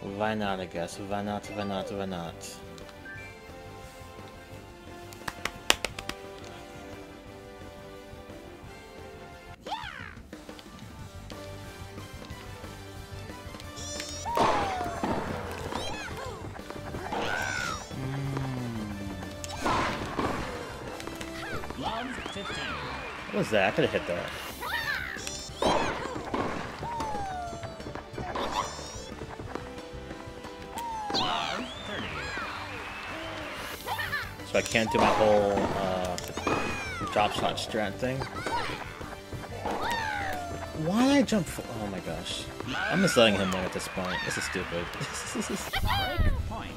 why not? I guess. Why not? Why not? Why not? 15. What was that? I could have hit that. So I can't do my whole uh, drop shot strat thing. Why did I jump? For oh my gosh! I'm just letting him win at this point. This is stupid. Break point.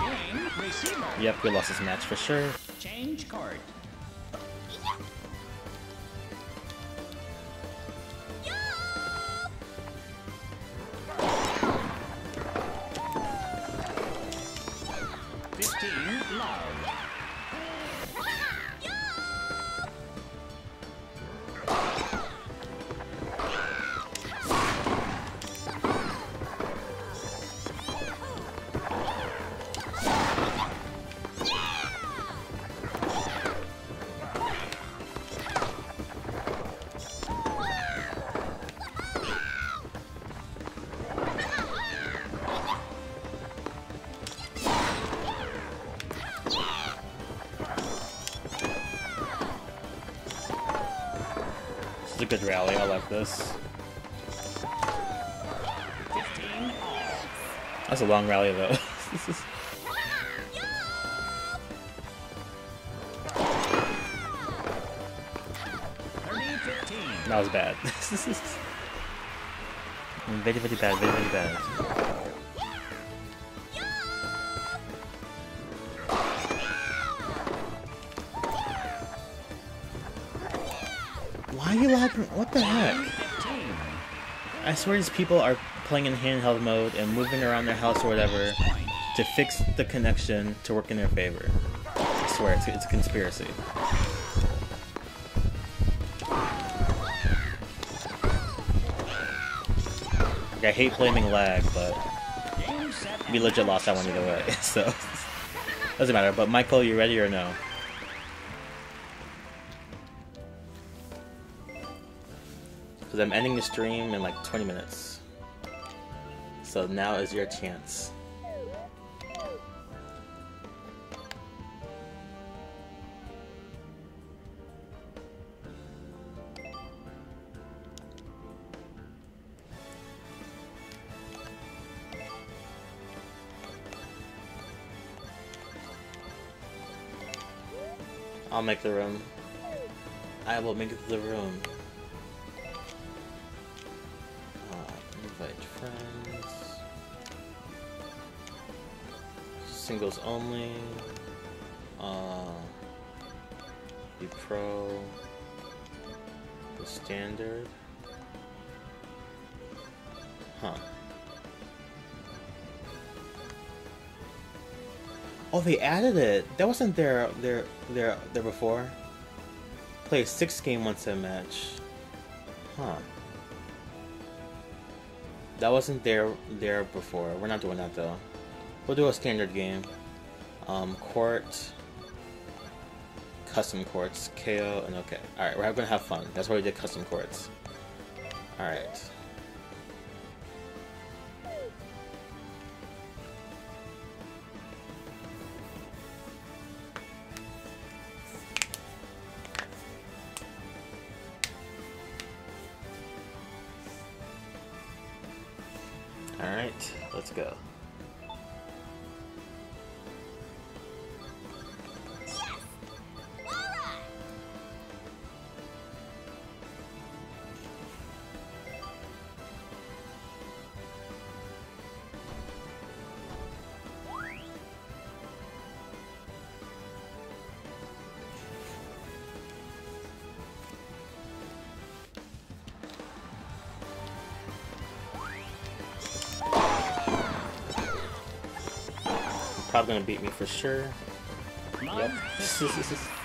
Game receiver. yep, we lost this match for sure. Good rally. I like this. That's a long rally though. <laughs> that was bad. <laughs> very very bad. Very very bad. Swear these people are playing in handheld mode and moving around their house or whatever to fix the connection to work in their favor. I swear, it's, it's a conspiracy. Like, I hate blaming lag, but we legit lost that one either way, <laughs> so doesn't matter. But Michael, you ready or no? Because I'm ending the stream in like 20 minutes. So now is your chance. I'll make the room. I will make the room. Singles only. Uh, be pro. The standard. Huh. Oh, they added it. That wasn't there there there there before. Play a six game one set match. Huh. That wasn't there there before. We're not doing that though. We'll do a standard game. Um, court, custom courts, KO, and okay. All right, we're gonna have fun. That's why we did custom courts. All right. All right, let's go. Probably gonna beat me for sure. Yep. <laughs>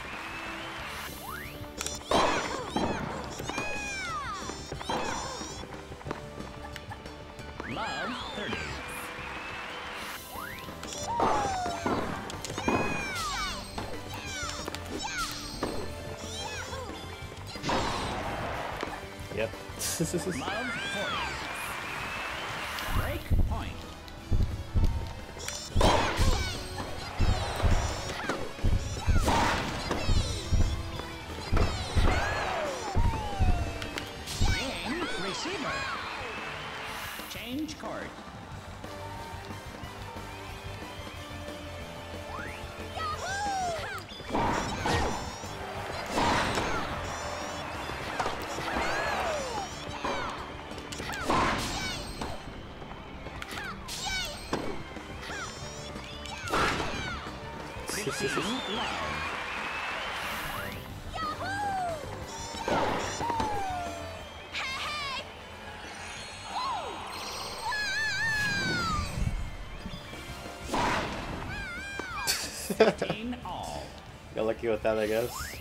With that, I guess.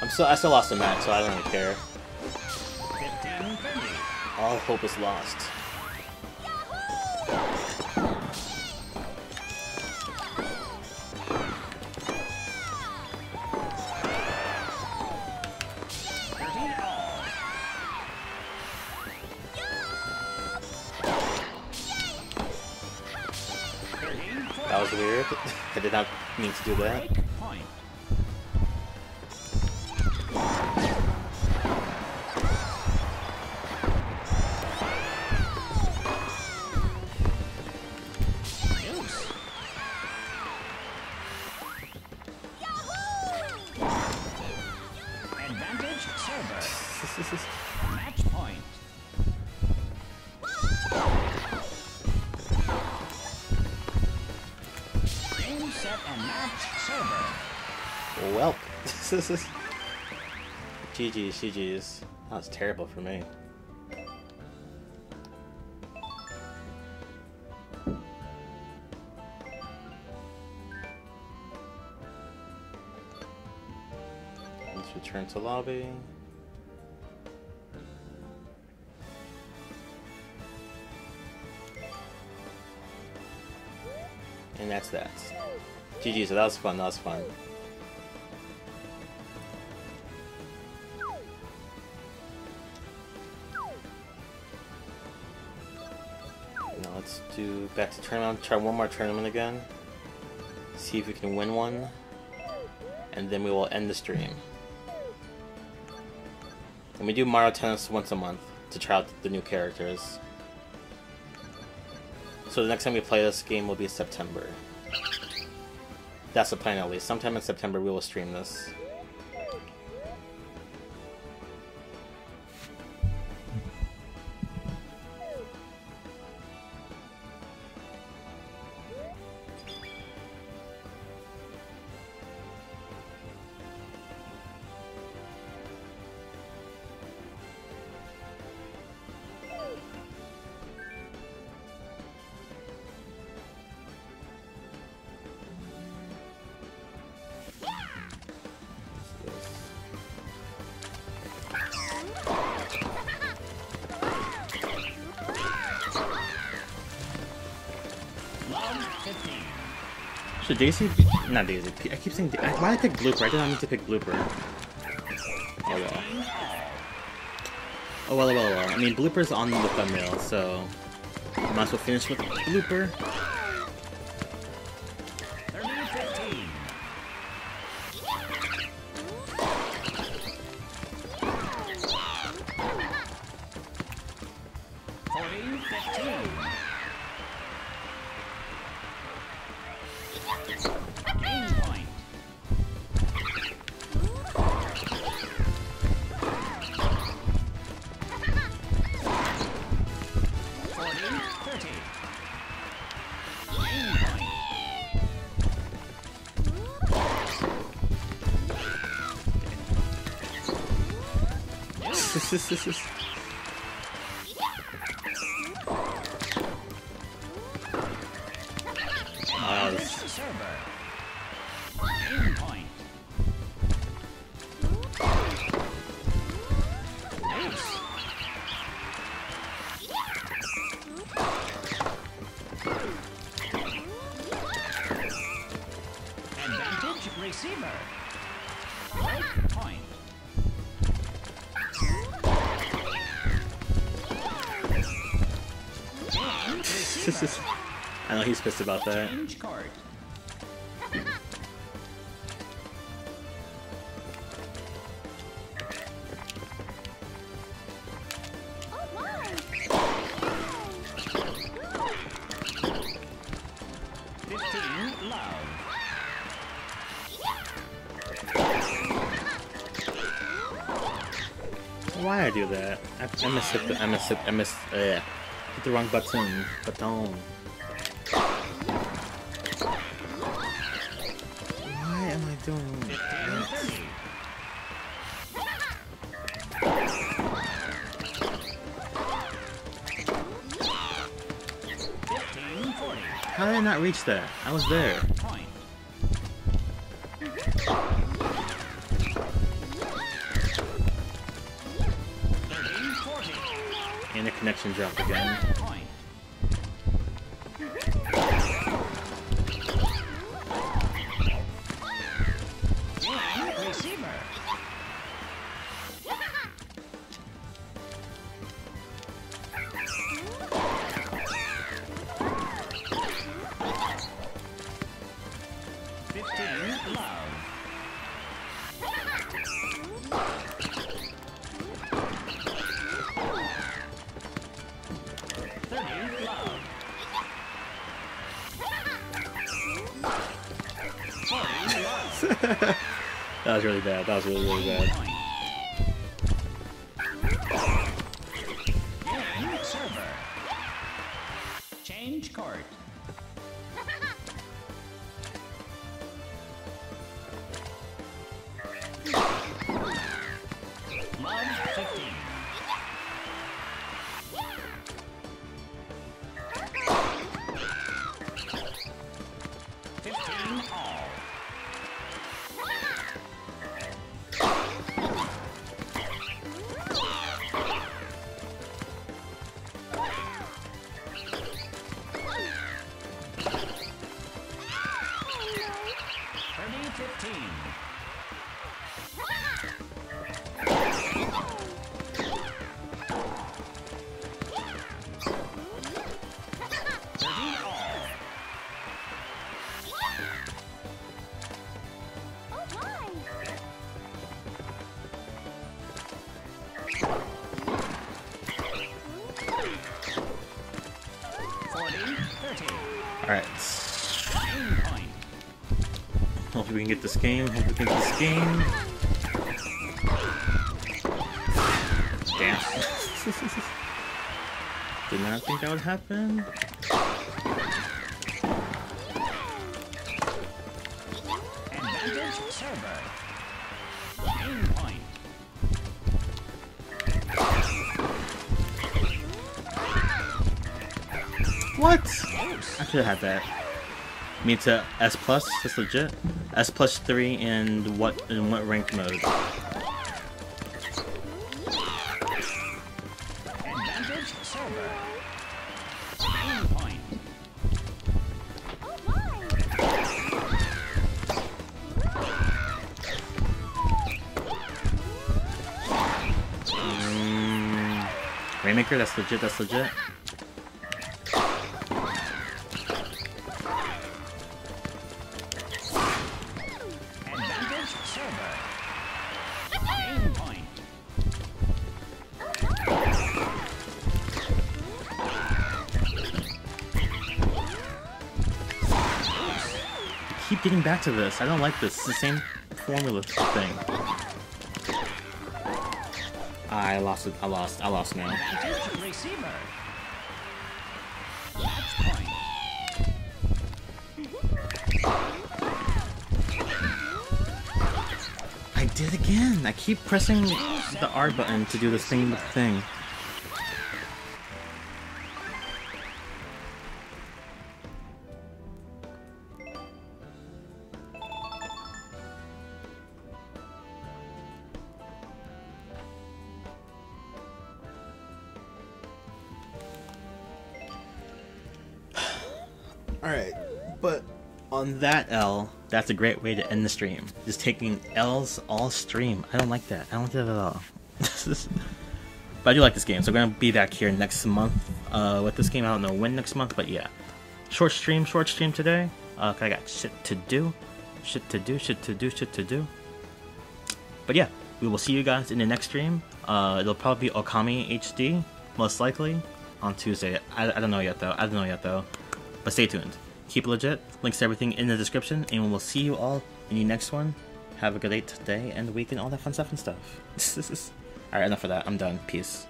I'm still, I still lost the match, so I don't really care. All hope is lost. That was weird. <laughs> I did not mean to do that. GG's, GG's. That was terrible for me. Let's return to lobby. And that's that. GG, so that was fun, that was fun. Do back to tournament, try one more tournament again. See if we can win one. And then we will end the stream. And we do Mario Tennis once a month to try out the new characters. So the next time we play this game will be September. That's the plan at least. Sometime in September we will stream this. Daisy. Not Daisy. I keep saying... Why did I pick Blooper? I did not mean to pick Blooper. Oh well. Oh well, well, well. I mean, Blooper's on the thumbnail, so... I Might as well finish with Blooper. Advantage receiver. Break point. I know he's pissed about that. I, I miss hit the I miss hit I miss uh, hit the wrong button. Button. Why am I doing that? How did I not reach that? I was there. Connection dropped again. That was really really bad. Alright. Hopefully we can get this game. Hopefully we can get this game. Damn. <laughs> Did not think that would happen. Should have that. Me to S plus. That's legit. S plus three and what in what rank mode? Mm, Rainmaker. That's legit. That's legit. Back to this. I don't like this. It's the same formula thing. Ah, I lost it. I lost. I lost now. I did again. I keep pressing the R button to do the same thing. That's a great way to end the stream. Just taking L's all stream. I don't like that. I don't like that at all. <laughs> but I do like this game, so I'm gonna be back here next month uh, with this game. I don't know when next month, but yeah. Short stream, short stream today. Uh, I got shit to do. Shit to do, shit to do, shit to do. But yeah, we will see you guys in the next stream. Uh, it'll probably be Okami HD, most likely, on Tuesday. I, I don't know yet, though. I don't know yet, though. But stay tuned. Keep it legit. Links to everything in the description, and we'll see you all in the next one. Have a great day and week and all that fun stuff and stuff. <laughs> Alright, enough of that. I'm done. Peace.